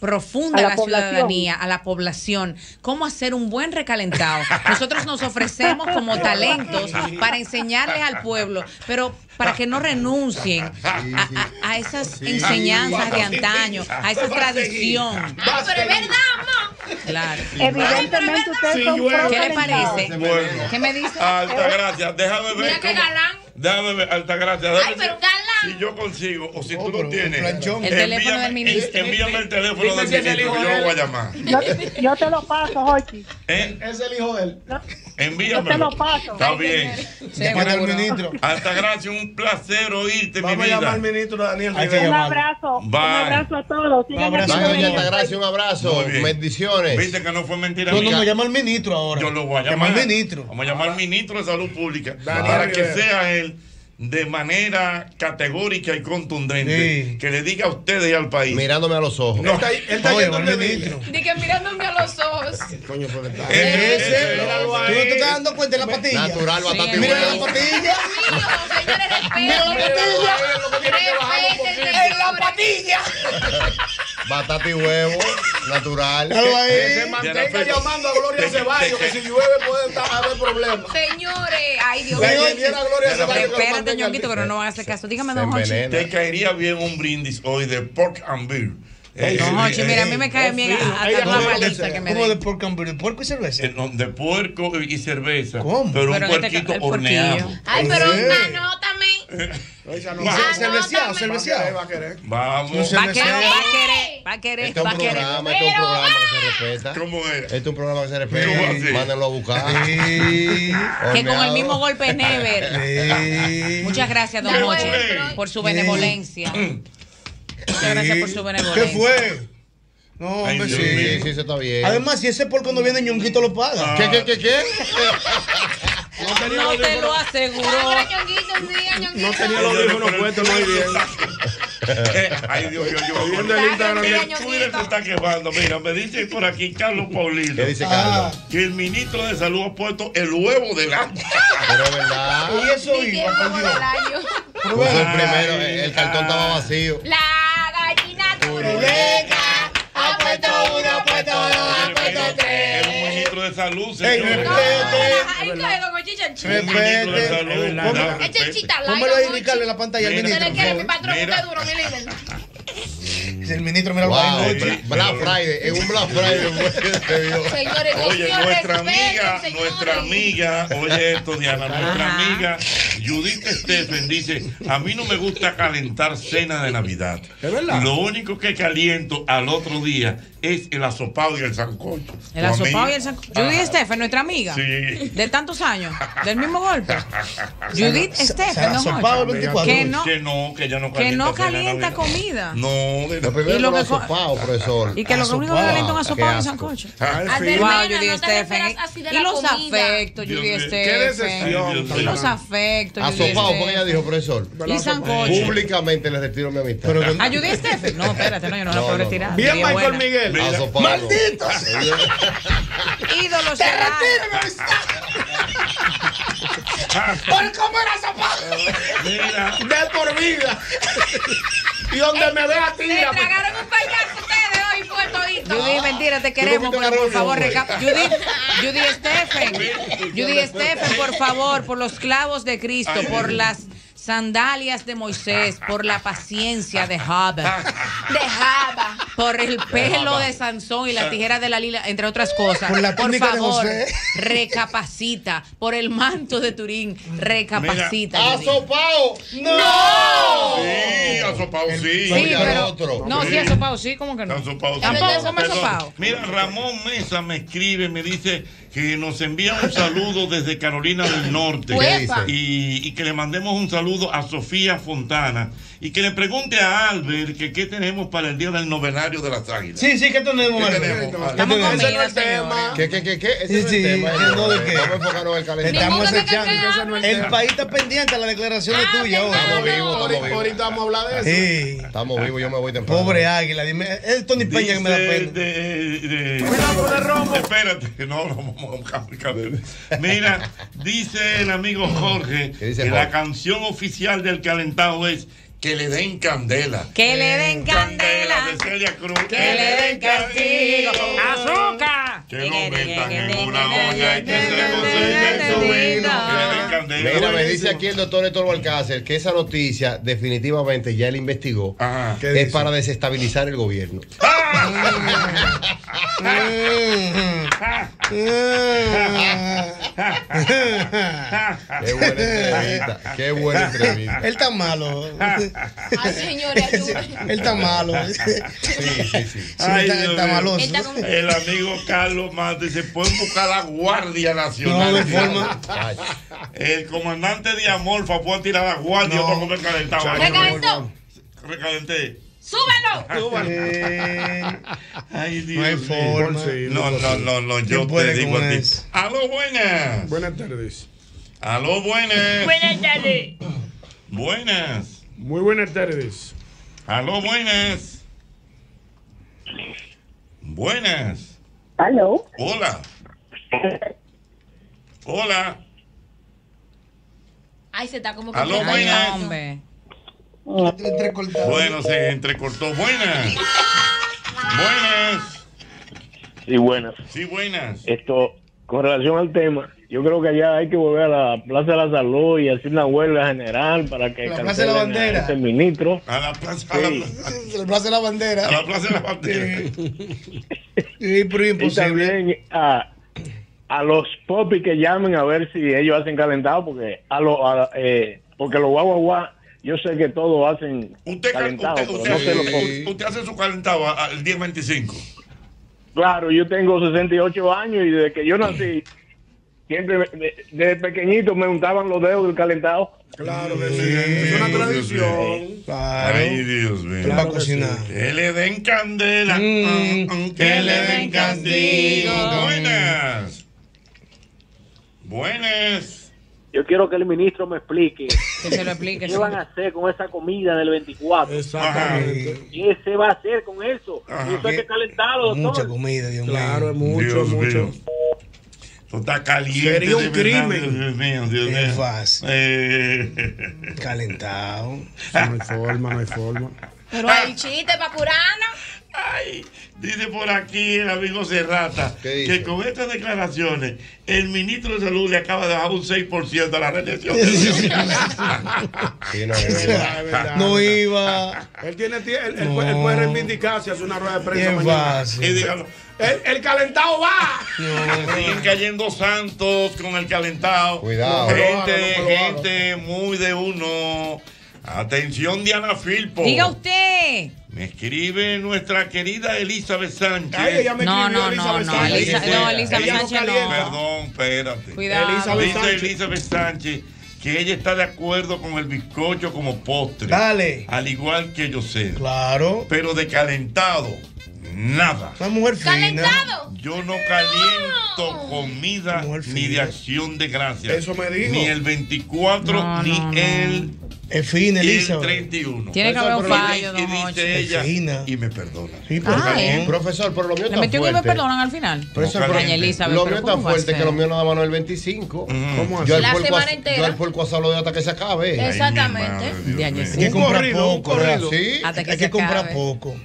profunda A a la la, ciudadanía, a la población, cómo hacer un buen recalentado. Nosotros nos ofrecemos como talentos para enseñarles al pueblo, pero para que no renuncien a, a- a esas enseñanzas de antaño, a esa tradición. Ay, pero es verdad, mamá. Claro. Evidentemente ustedes son ¿Qué le parece? Bueno. ¿Qué me dice? Alta gracia, déjame ver. Mira qué galán. Déjame ver, alta gracia. déjame Ay, pero galán. Si yo consigo, o si tú lo tienes. El teléfono del ministro. Envíame el teléfono del el ministro, yo lo voy a llamar. Yo, yo te lo paso, Jochi. ¿Eh? Es el hijo de él. Yo, Envíamelo. yo te lo paso. Está bien. Llámate al ministro. Alta gracia, un placer oírte, mi Vamos a llamar al vida. ministro Daniel. Un abrazo. Un abrazo a todos. Sigan abrazo. Altagracia, un abrazo. Bendiciones. Viste que no fue mentira No, no, me llama al ministro ahora. Yo lo voy a Llama llamar. al ministro. Vamos a llamar al ministro de Salud Pública para que sea él de manera categórica y contundente Sí. que le diga a ustedes y al país. Mirándome a los ojos. Él está, él está Oye, yendo al donde ministro. Di que mirándome a los ojos. Coño, porque está. Ese- Ese, ese- míralo ¿Tú no te estás dando cuenta de la patilla? Natural, batata y Sí, Mira la patilla. Mío, señores, Mira la patilla. En la patilla. Batata y huevo. Natural. Que ahí. se mantenga llamando a Gloria Ceballos, que si llueve puede estar, haber problemas. Señores, ay Dios mío. Espérate, día. pero no van a hacer caso. Dígame, don envenena. Te caería bien un brindis hoy de pork and beer. Eh, Don eh, Hochi, mira, a mí me cae oh, bien hasta la lo que paliza sea. que me ¿Cómo de porco y cerveza? eh, no, de puerco y cerveza. ¿Cómo? Pero un Pero este puerquito horneado. Ay, pero Sí. anótame. Esa no Va. a querer, cerveceado. va a querer. Vamos. Va a querer, va a querer, va a querer, Este es va un a querer. programa, este es un programa que se respeta. ¿Cómo es? Este es un programa que se ¿Cómo respeta. Mándenlo a buscar. Sí. Que con el mismo golpe never. Sí. Muchas gracias, don bueno. por su benevolencia. Muchas gracias por su ¿Qué benevolencia. fue? No, Ay, hombre, Dios Sí, sí, sí, eso está bien. Además, si ese porco no viene, ñonguito lo paga. ¿Qué, qué, qué, qué? No te lo ñonguito. No tenía los audífonos puestos, no hay bien. Ay, Dios mío, yo. Viendo el Instagram El de- Twitter se está quemando. Mira, me dice por aquí Carlos Paulino ¿Qué dice Ah. Carlos? que el ministro de Salud ha puesto el huevo delante. Pero es verdad. Y eso iba, por huevo Dios. del año. Pero el primero, el el cartón estaba vacío. La Turuleca, ha puesto uno, ha puesto dos, ha puesto tres. Es un señor. respete. Respete. Ministro de salud, chanchita light, Póngalo ahí, Ricardo, en la pantalla al Mira. Mira. Si el ministro mira Wow, lo que Bla- Black Friday, es un Black Friday. pues. Señores, Oye, nuestra amiga, señores. nuestra amiga, oye esto, Diana, nuestra Ajá. amiga Judith Stephen dice, a mí no me gusta calentar cena de Navidad. ¿Es verdad? Lo único que caliento al otro día es el asopado y el sancocho. El asopado y el sancocho. Judy Ajá. Stephen, nuestra amiga. Sí. De tantos años. Del mismo golpe. Judith Stephen, no Asopado el Jorge. 24. Que no, Que no, que ella no calienta. que no calienta comida. No, de primero Y lo lo que asopado, profesor. Y que lo único que Asopado. calienta un asopado Qué sancocho. Wow, Judy no te Stephen. Y los afectos, Judy Stephen. Y los afectos, Asopado, porque ella Stephen. dijo, profesor. Y sancocho. Públicamente le retiro mi amistad. ¿A Judy Stephen? No, espérate, no, yo no, la puedo no, retirar. Bien, Michael buena. Miguel. Mira. Asopado. ¡Malditos! Ídolo será. Por comer asopado. Mira, De por vida. Y donde me vea tira. tragaron un payaso ustedes hoy, fue todito. Judy, mentira, te queremos, pero por favor, Judy, Judy Stephen, Judy Stephen, por favor, por los clavos de Cristo, por las sandalias de Moisés, por la paciencia de Job, De jaba. Por el pelo de Sansón y la tijera de la lila, entre otras cosas. Por la de favor, José. recapacita, por el manto de Turín, recapacita. Judy. ¡Asopado! ¡No! sí, asopado sí. Sí, pero otro. no, sí, asopado, sí, ¿cómo que no? Asopado, sí. Tampoco, ¿cómo Perdón. asopado? Mira, Ramón Mesa me escribe, me dice que nos envía un saludo desde Carolina del Norte. ¿Qué dice? Y, y que le mandemos un saludo a Sofía Fontana y que le pregunte a Albert que qué tenemos para el día del novenario de las águilas. Sí, sí, ¿qué tenemos, ¿Qué tenemos? Estamos Ese con no es el tema. ¿Qué, qué, qué, qué? Ese Sí, es el sí, tema. no, ¿de qué? Vamos a enfocarnos en el calendario. Estamos acechando. no el El país está pendiente a la declaración Ah, tuya hoy. Estamos vivos, estamos Ahorita vivos. ahorita vamos a hablar de eso. Sí. Estamos vivos, yo me voy temprano. Pobre águila, dime. Es Tony Peña que me da pena. de- de- Espérate, no, no, vamos a cambiar. Mira, dice el amigo Jorge ¿Qué dice que la canción oficial del calentado es que le den candela. Que le den candela. Cruz. Que le den castigo. ¡Azúcar! Que lo metan en una olla y que se cocine su vino. Que le den candela. Mira, me dice aquí el doctor Héctor Balcácer que esa noticia definitivamente ya él investigó. Ajá. ¿Qué Es dice? para desestabilizar el gobierno. Qué buena entrevista. Qué buena entrevista. Él está malo. Ay, señores, ayúdenme. Él está malo. Sí, sí, sí. Ay, está, está maloso. El amigo Carlos Mate se pueden buscar la Guardia No, Nacional. de forma. El comandante de Amorfa puede tirar a la guardia No. para comer calentado. ¿Me calentó? Recalenté. ¡Súbelo! Eh, Ay, Dios No hay mío. forma. Sí, No, no, no, no, yo ¿Quién puede te digo a ti. Aló, buenas. Buenas tardes. Aló, buenas. Buenas tardes. Buenas. Muy buenas tardes. Aló, buenas. Buenas. ¿Aló? Hola. Hola. Ay, se está como que. Aló, Ay, buenas. hombre. Entrecortado. Bueno, se entrecortó. Buenas. Buenas. Sí, buenas. Sí, buenas. Esto, con relación al tema, yo creo que allá hay que volver a la Plaza de la Salud y hacer una huelga general para que La Plaza de la a Bandera. este ministro. A la plaza, a la, plaza- de la a bandera. la plaza de la bandera. Sí, pero Y imposible. también a, a los popis que llamen a ver si ellos hacen calentado, porque a los eh, porque los guaguaguá, yo sé que todos hacen Usted, cal- calentado, usted, pero usted, no sé los usted- popis. usted hace su calentado al día 25. Claro, yo tengo 68 años y desde que yo nací, siempre me- desde pequeñito me untaban los dedos del calentado. Claro que sí. Es una tradición. Claro. Ay, Dios mío. Él va a cocinar. Que le den candela. Mm, mm, mm, que le den castigo. Buenas. Buenas. Yo quiero que el ministro me explique Que se lo explique. qué van a hacer con esa comida del 24. Exactamente. ¿Qué se va a hacer con eso? Ajá. Eso hay que calentarlo, Mucha doctor. comida, Dios mío. Claro, es mucho, Dios mucho. mío. Esto está caliente. Sería un crimen. Dios mío, Dios mío. Es fácil. Eh, Calentado. No hay forma, no hay forma. Pero el chiste para curarnos. Ay, dice por aquí el amigo Serrata que con estas declaraciones el ministro de Salud le acaba de bajar un 6% a la reelección. No iba. Él tiene tie- él, él No. puede, él puede reivindicarse, hace una rueda de prensa mañana. fácil. Y dígalo. El, el calentado va. Siguen cayendo santos con el calentado. Cuidado. Gente, No no gente muy de uno. Atención, Diana Filpo. Diga usted. Me escribe nuestra querida Elizabeth Sánchez. Ay, ella me No, no, Elizabeth no, Sánchez. Elisa- no, Elizabeth no Sánchez no. Perdón, espérate. Cuidado. Elizabeth Dice Sánchez. Elizabeth Sánchez que ella está de acuerdo con el bizcocho como postre. Dale. Al igual que yo sé. Claro. Pero de calentado, nada. Una mujer fina. Calentado. Yo no caliento comida ni de acción de gracias. Eso me dijo. Ni el 24, No, ni no, no. el, Es fina, el Elizabeth. 31. Tiene que haber un fallo, y, don dice ella, fina. y me perdona. Sí, pero Ah. ¿eh? Profesor, pero lo mío Le está metió que me fuerte. perdonan al final. Profesor, No pero- Elizabeth, lo mío está ¿cómo va a fuerte que lo mío nada más no es el 25. ¿Cómo así? Yo La semana as- entera. Yo al puerco asado lo doy hasta que se acabe. Ay, Exactamente. madre, Dios mío. sí. Hay que comprar poco, ¿verdad? corrido. Sí. Hasta que Hay se que comprar poco.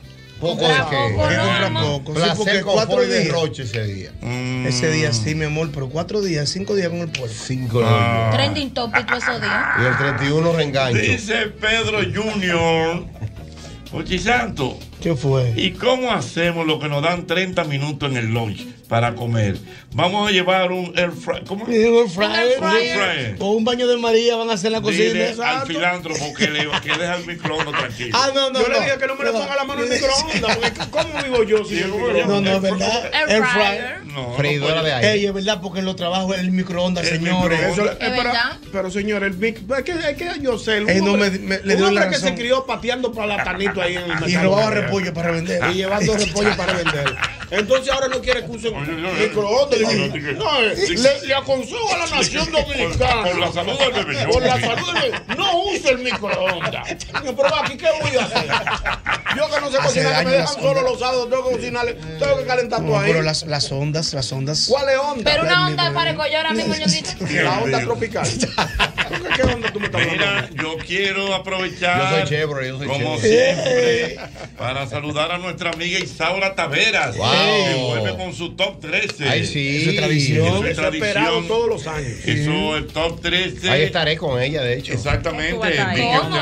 Poco de qué. Poco. Sí, Placer, cuatro días. derroche ese día. Mm. Ese día sí, mi amor, pero cuatro días, cinco días con el puerco. Cinco Ah. Trending topic esos días. Y el 31 reengancho. Dice Pedro Junior. Santo, ¿Qué fue? ¿y cómo hacemos lo que nos dan 30 minutos en el lunch para comer? Vamos a llevar un air fryer. ¿Cómo? Un air fryer. O un baño de María van a hacer la Dile cocina. al filántropo que, le, que deja el microondas tranquilo. Ah, no, no, Yo no. le dije que no me le ponga la mano en el microondas. porque ¿Cómo vivo yo si yo no me No, no, es verdad. Air Air fryer. No, no Freidora de aire. Ey, es verdad, porque en los trabajos el microondas, El señores. microondas. Eso, eh, Es pero, verdad. pero señor, el mic, es que, es que yo sé, un Eh, no, hombre, me- me- le un doy hombre la que se crió pateando platatanito ahí en el mercado. Y robaba repollo para revender. Y llevando repollo para vender. Entonces ahora no quiere que use un microondas. No, le, le aconsejo a la nación dominicana. Por la salud del bebé. Por la salud del bebé, no use el microondas. Yo, Pero aquí, ¿qué voy a hacer? Yo que no sé cocinar, que me dejan solo ondas. los sábados, tengo que cocinarle, tengo que calentar todo ahí. pero las, las ondas, las ondas. ¿Cuál es onda? Pero una onda para el collo ahora mismo, ñonguito. La onda tropical. ¿Tú qué- ¿Qué onda tú me estás hablando? Mira, yo quiero aprovechar, Yo soy Chevrolet, yo soy como siempre, para saludar a nuestra amiga Isaura Taveras, Wow. que vuelve con su top 13. Ay, sí. Eso es tradición. Eso es Eso es tradición. todos los años. Hizo el top 13. Ahí estaré con ella, de hecho. Exactamente. ¿Cómo.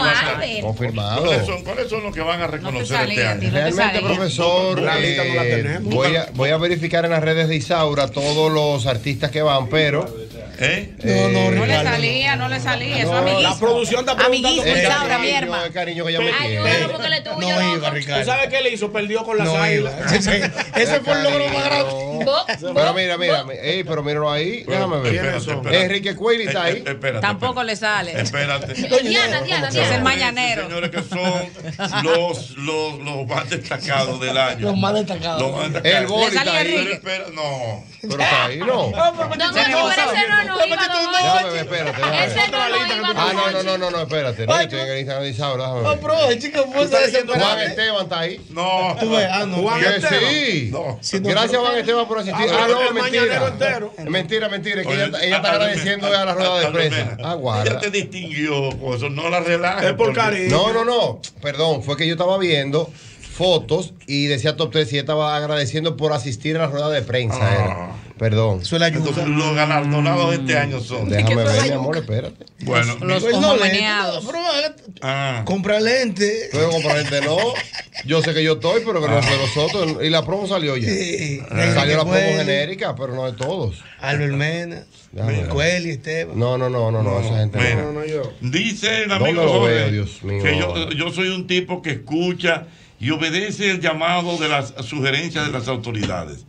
Confirmado. ¿Cuáles son, ¿Cuáles son los que van a reconocer este salía, año? tío. Realmente, profesor, La lista no la eh, tenemos. voy, a, voy a verificar en las redes de Isaura todos los artistas que van, pero ¿Eh? No, no, No le salía, no le salía. Eso No, amiguismo. La producción está preguntando Amiguismo. Isaura, mi hermano. el cariño que ella me tiene. Ayúdalo porque le tuyo, No iba. ¿Tú sabes qué le hizo? Perdió con las No águilas. Ese, fue el logro más grande. Pero mira, mira, ey, pero míralo ahí, déjame ver. Enrique Cuelli está Eh, ahí. eh, espérate, Tampoco le sale. Espérate. Diana, Diana, Es el mañanero. Señores, que son los, los, los más destacados del año. Los más destacados. Los más destacados. El boli está ahí. Enrique. Pero espera, no. Pero está ahí, no. Ochi, pero ese no, no iba, ver, espérate. Ese no, no iba, Ah, no, no, no, no, no, espérate. No, estoy en el Instagram de déjame ver. bro, chico, ese Juan Esteban está ahí. No. Tú ves, ah, no. Juan Esteban. sí. No. Gracias, Juan Esteban, por asistir. Ah, Ah, no, el mentira. Mentira, mentira. Es que Oye, ella, está agradeciendo a la rueda de prensa. Mena, Ah, Ella te distinguió con eso, no la relajes. Es por cariño. No, no, no. Perdón, fue que yo estaba viendo fotos y decía top 3 y ella estaba agradeciendo por asistir a la rueda de prensa. Ah. era. Perdón. Eso es la Entonces, los galardonados de este año son. Déjame ver, mi amor, espérate. Bueno, Los Pues no, ah, Compra lente. Luego componente no. Yo sé que yo estoy, pero que no es de nosotros. Y la promo salió ya. Sí. Salió la promo genérica, pero no de todos. Albert Mena. Cueli, Esteban. No, no, no, no, no, esa gente mira. no. No, no, yo. Dice el ¿Dónde amigo Jorge veo, Dios mío? que yo, yo soy un tipo que escucha y obedece el llamado de las sugerencias de las autoridades.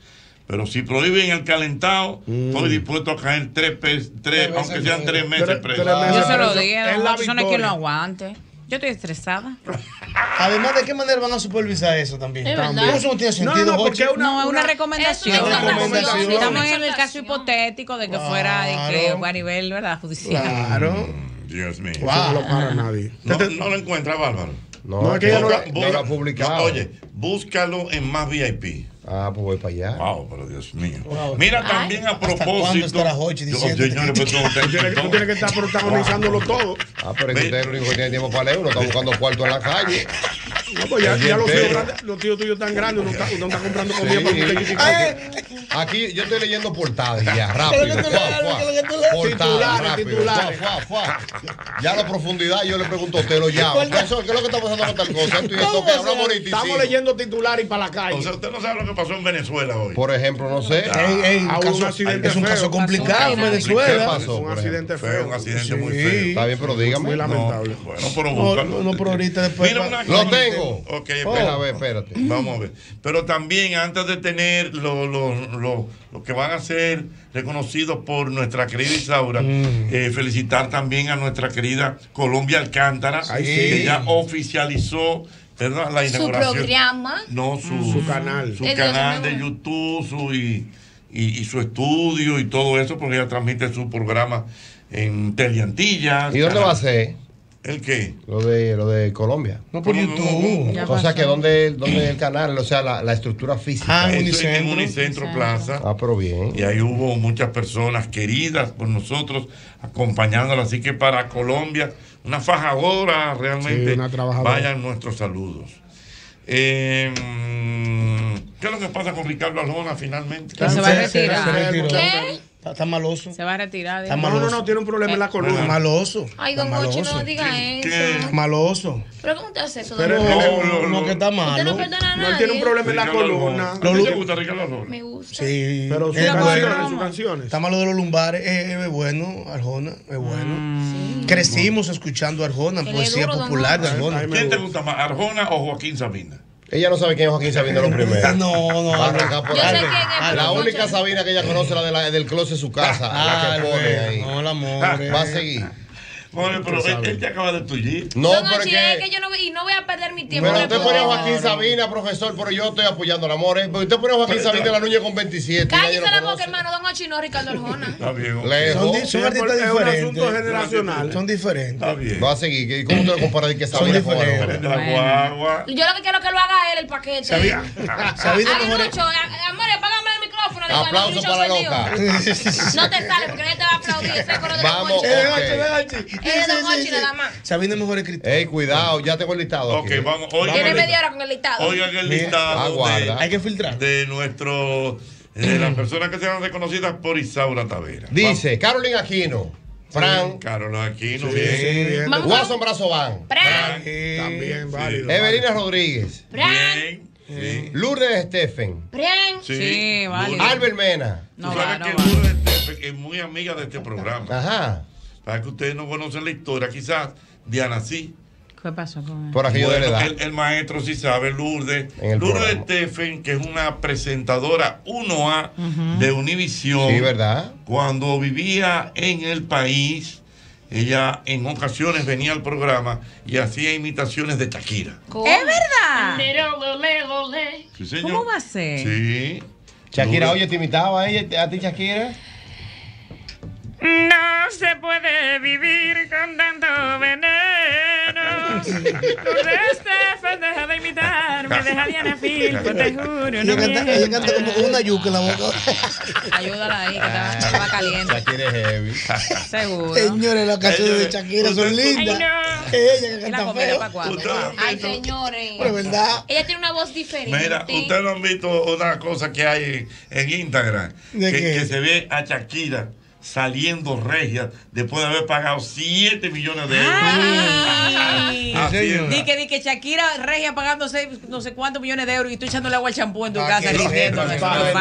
Pero si prohíben el calentado, estoy dispuesto a caer tres, tres veces aunque sean tres meses Tres- presos. tres meses Yo se lo preso. dije, la es que lo aguante. Yo estoy estresada. Además, ¿de qué manera van a supervisar eso también? Es verdad. Eso no tiene sentido, no, porque Jochi. una- No, es una una- recomendación. Es una recomendación. Estamos en el caso hipotético de que fuera de que, a nivel ¿verdad? judicial. Claro. Dios mío. Eso no lo para nadie. No, no lo encuentra, Bárbaro. No, No, es que no busca- no lo ha publicado. no, oye, búscalo en más VIP. Ah, pues voy para allá. Wow, pero Dios mío. Mira, también a ¿Hasta cuándo propósito. señores, pero tú tienes, que estar protagonizándolo todo. Ah, pero es que usted es el único que tiene tiempo para leer. Uno está buscando cuarto en la calle. No, pues ya, los, tíos los tíos tuyos tan grandes, uno está, uno está comprando Sí. comida para un chiquitico. Aquí yo estoy leyendo portadas ya, rápido. Portadas, Titulares, rápido. titulares. Fuá, fuá, fuá. Ya a la profundidad yo le pregunto a usted, lo llamo. Profesor, ¿qué es lo que está pasando con tal cosa? Esto y esto, que hablamos ahorita. y Estamos sigo. leyendo titulares y para la calle. O sea, usted no sabe lo que pasó en Venezuela hoy. Por ejemplo, no sé. Ah, caso- un accidente es un feo. caso complicado en ¿Qué Venezuela. pasó? un accidente Fue feo. un accidente Sí. muy feo. Está bien, pero dígame. Muy lamentable. No, bueno, pero No, pero ahorita después. Lo cosa. Ok, Deja ver, espérate. Vamos a ver. Pero también antes de tener lo, lo, lo, lo que van a ser reconocidos por nuestra querida Isaura, Mm. eh, felicitar también a nuestra querida Colombia Alcántara, Ay, sí. que ya oficializó ¿verdad? la Su inauguración. programa. No, su, Su canal. Su canal de. YouTube, su, y, y, y su estudio y todo eso, porque ella transmite su programa en Teleantillas. ¿Y dónde va a ser? ¿El qué? Lo de, lo de Colombia. No por ¿Cómo, YouTube. O sea, que pasó. donde, donde el canal, o sea, la, la estructura física. Ah, Unicentro. en Unicentro Plaza. Ah, pero bien. Y ahí hubo muchas personas queridas por nosotros acompañándola. Así que para Colombia, una fajadora realmente. Sí, una trabajadora. Vayan nuestros saludos. Eh, ¿Qué es lo que pasa con Ricardo Arjona finalmente? Que se va a retirar. Está, está maloso. Se va a retirar. Está dijo. No, no, maloso. no, tiene un problema en la Está columna. maloso. Ay, Está don Ochi, maloso. no diga ¿Qué? eso. Está maloso. ¿Pero cómo te hace eso? Pero don? No, no, No, no. que está Usted no malo. perdona a No, él tiene un problema en la columna. ¿A ti te gusta Ricardo Arjona? Me gusta. Sí. Pero sus es canciones, bueno. sus canciones. Está malo de los lumbares. Es, bueno, Arjona. Es bueno. Crecimos escuchando Arjona, poesía popular de Arjona. ¿Quién te gusta más, Arjona o Joaquín Sabina? Ella no sabe quién es Joaquín Sabina lo primero. No, no, Va a arrancar por ahí. La única. Sabina que ella conoce la, de la del closet de su casa. Ah, la que pone bueno. ahí. No, la amor. Va a seguir. Bueno, pero él, él te acaba de tullir. No, Don porque. Ochi, es que yo no, y no voy a perder mi tiempo. Pero usted pone a. Joaquín Sabina, profesor, pero yo estoy apoyando el amor. ¿eh? Porque usted pone a Joaquín Sabina en la Núñez con 27. y nadie Cállese la boca, hermano. Don Ochi, no Ricardo Arjona. Está bien. Son, son artistas es un diferentes. asunto generacional. Son diferentes. Está bien. Va a seguir. ¿Y ¿Cómo usted lo compara de que Sabina diferentes. Yo lo que quiero es que lo haga él, el paquete. Sabina, Sabina Ay, mejor. Micrófono. digo, Aplauso Lucho para la loca. No te sale porque nadie te va a aplaudir. Ese coro de Vamos. Ochi. Eh, ven, Ok. Ochi, ven, Ochi. Es de Sí, Don sí, Ochi sí. nada más. Sabina es mejor escritor. Ey, cuidado, ya tengo el listado. Ok, aquí. vamos. Tiene media hora con el listado. oigan el listado aguarda. Hay que filtrar. de, de nuestro de las personas que serán reconocidas por Isaura Tavera. Dice Carolina Aquino, Fran, Carlos Aquino, Sí, bien. sí. Watson Brazo Van, Fran, También válido. Evelina Rodríguez, Fran, Bien. Sí. Lourdes Stephen, Fran. Sí, Sí, válido. Albert Mena. No Tú va, sabes no que va. Lourdes Estefan es muy amiga de este programa. Ajá. Para que ustedes no conocen la historia, quizás Diana sí. ¿Qué pasó con él? Por de la Bueno, edad. el, el maestro sí sabe, Lourdes. Lourdes. Stephen, que es una presentadora 1A de Univisión. Sí, ¿verdad? Cuando vivía en el país, ella en ocasiones venía al programa y hacía imitaciones de Shakira. ¿Es verdad? Sí, señor. ¿Cómo va a ser? Sí. Shakira, oye, ¿te imitaba ella, a ti Shakira? No se puede vivir con tanto veneno. Stephen, deja de imitarme, deja Diana Filpo, te juro, no Ella canta, ella mientas. canta como con una yuca en la boca. Ayúdala ahí, que está- estaba caliente. Shakira es heavy. Seguro. Señores, las canciones de Shakira son lindas. Ay, Ella que canta feo. para cuatro. Usted- Ay, señores. Pero verdad. Ella tiene una voz diferente. Mira, ustedes no han visto una cosa que hay en, en Instagram, ¿De que, qué? que se ve a Shakira saliendo regia después de haber pagado 7 millones de euros. Ay. Di que, di que Shakira Regia pagándose no sé cuántos millones de euros y tú echándole agua al champú en tu Pa' casa no.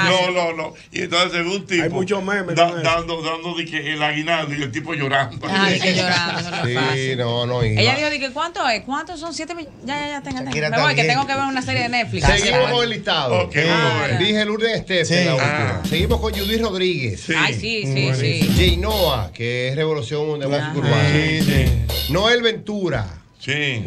No, no, no. Y entonces según un tipo Hay muchos memes da- dando, dando de que el aguinaldo y el tipo llorando. Ay, que llorando, no Sí, fácil. no, no. iba. Ella dijo, di que ¿cuánto es? ¿Cuántos son? ¿Siete millones? Ya, ya, ya, tenga, tenga. Shakira Me voy, que tengo que ver una serie de Netflix. Seguimos con el listado. Ok, vamos a ver. Dije Lourdes Stephen, Sí. Ah. Seguimos con Judith Rodríguez. Sí. Ay, sí, sí, sí. Jay Noah, que es Revolución de Música Urbana. Sí, sí. Noel Ventura. Sí.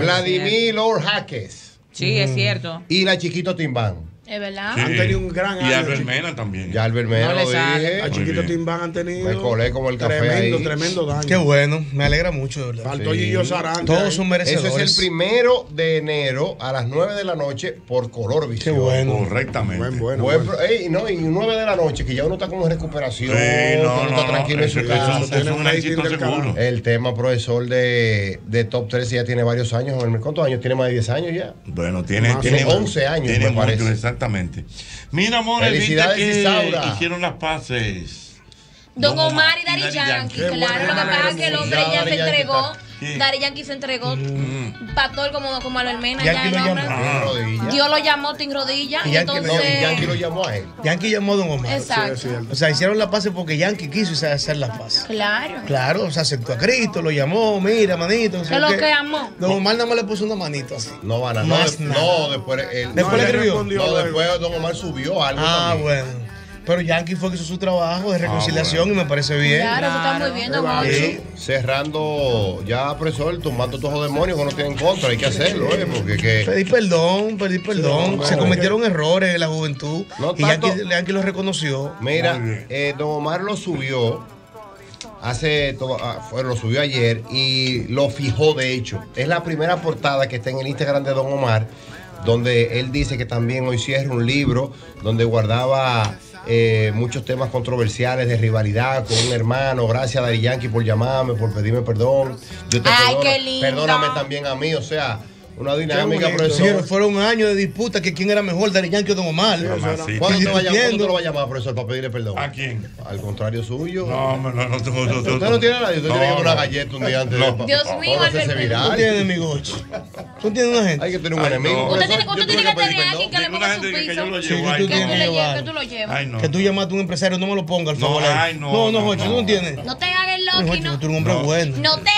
Vladimir Lord Jaques. Sí, es cierto. Y la Chiquito Timbán. Es verdad. Sí. Han tenido un gran Y año, Albert chico. Mena también. Ya Albert Mena No lo dije. A Chiquito Timbán han tenido. Me colé como el café Tremendo, ahí. tremendo daño. Qué bueno, me alegra mucho, de verdad. Faltó Sí. Gillo Sarante. Todos son merecedores. Eso es el primero de enero a las 9 de la noche por color Qué visión. bueno. Correctamente. Buen, bueno, Buen bueno. pro- ey, no, y 9 de la noche, que ya uno está como en recuperación, Sí, no, uno no, está no, tranquilo en eso- su eso- casa. eso es un éxito seguro. El tema profesor de, de Top 13 ya tiene varios años. en. ¿Cuántos años? Tiene más de 10 años ya. Bueno, tiene, tiene de 11 años, Tiene me parece. Exactamente. Mira, amor, viste que Isaura. hicieron las paces. Don Omar y Daddy Daddy Yankee, Qué claro. Lo que pasa es que el hombre Ya ya se Yankee entregó. Sí. Daddy Yankee se entregó. Pastor como, como Albert Mena. Yankee Ya el lo hombre. llamó. Tiene rodillas. Dios lo llamó sin rodilla. Y Y Yankee lo No, y entonces. Yankee lo llamó a él. Yankee llamó a Don Omar. Exacto. Sí. O sea, hicieron la paz porque Yankee quiso hacer la paz. Claro. Claro, o sea, aceptó a Cristo, lo llamó, mira, manito. Es lo que amó. Don Omar nada más le puso una manito así. No van a no, nada. no, después él, Después no, le escribió. No, después Don Omar subió algo. Ah, también. bueno. Pero Yankee fue que hizo su trabajo de reconciliación bueno. y me parece bien. Claro, eso está muy bien, don. Sí. Cerrando ya, profesor, tumbando todos los demonios que uno tiene en contra. Hay que hacerlo, ¿eh? Porque que. Pedir perdón, pedir perdón. Sí, Se cometieron errores en la juventud. No y Yankee, tanto- Yankee lo reconoció. Mira, eh, Don Omar lo subió hace to- ah, fue- lo subió ayer y lo fijó de hecho. Es la primera portada que está en el Instagram de Don Omar, donde él dice que también hoy cierra un libro donde guardaba eh, muchos temas controversiales de rivalidad con un hermano. Gracias Dari Yankee por llamarme, por pedirme perdón. Yo te Ay, perdono. qué lindo. Perdóname también a mí, o sea, una dinámica, profesor. Fueron años de disputa que quién era mejor, Dari Yankee o Don Omar. ¿Cuándo te, va a llamar, ¿Cuándo Entiendo. te lo va a llamar, profesor, para pedirle perdón? ¿A quién? Al contrario suyo. No, no, no, no Usted no tiene a nadie, usted tiene que una galleta un día antes No. de Dios mío, Alberto. Tú tienes enemigoche. Tú tienes una gente. Hay que tener un Ay, enemigo. no. Usted tiene, que tener a alguien que le ponga su piso. que tú tienes lo no. Que tú llamaste a un empresario, no me lo ponga, al No, favor. ay, no, no, no, no, Jochi, tú no. no entiendes. No te hagas el No, loco, no. tú eres un hombre No. bueno. No te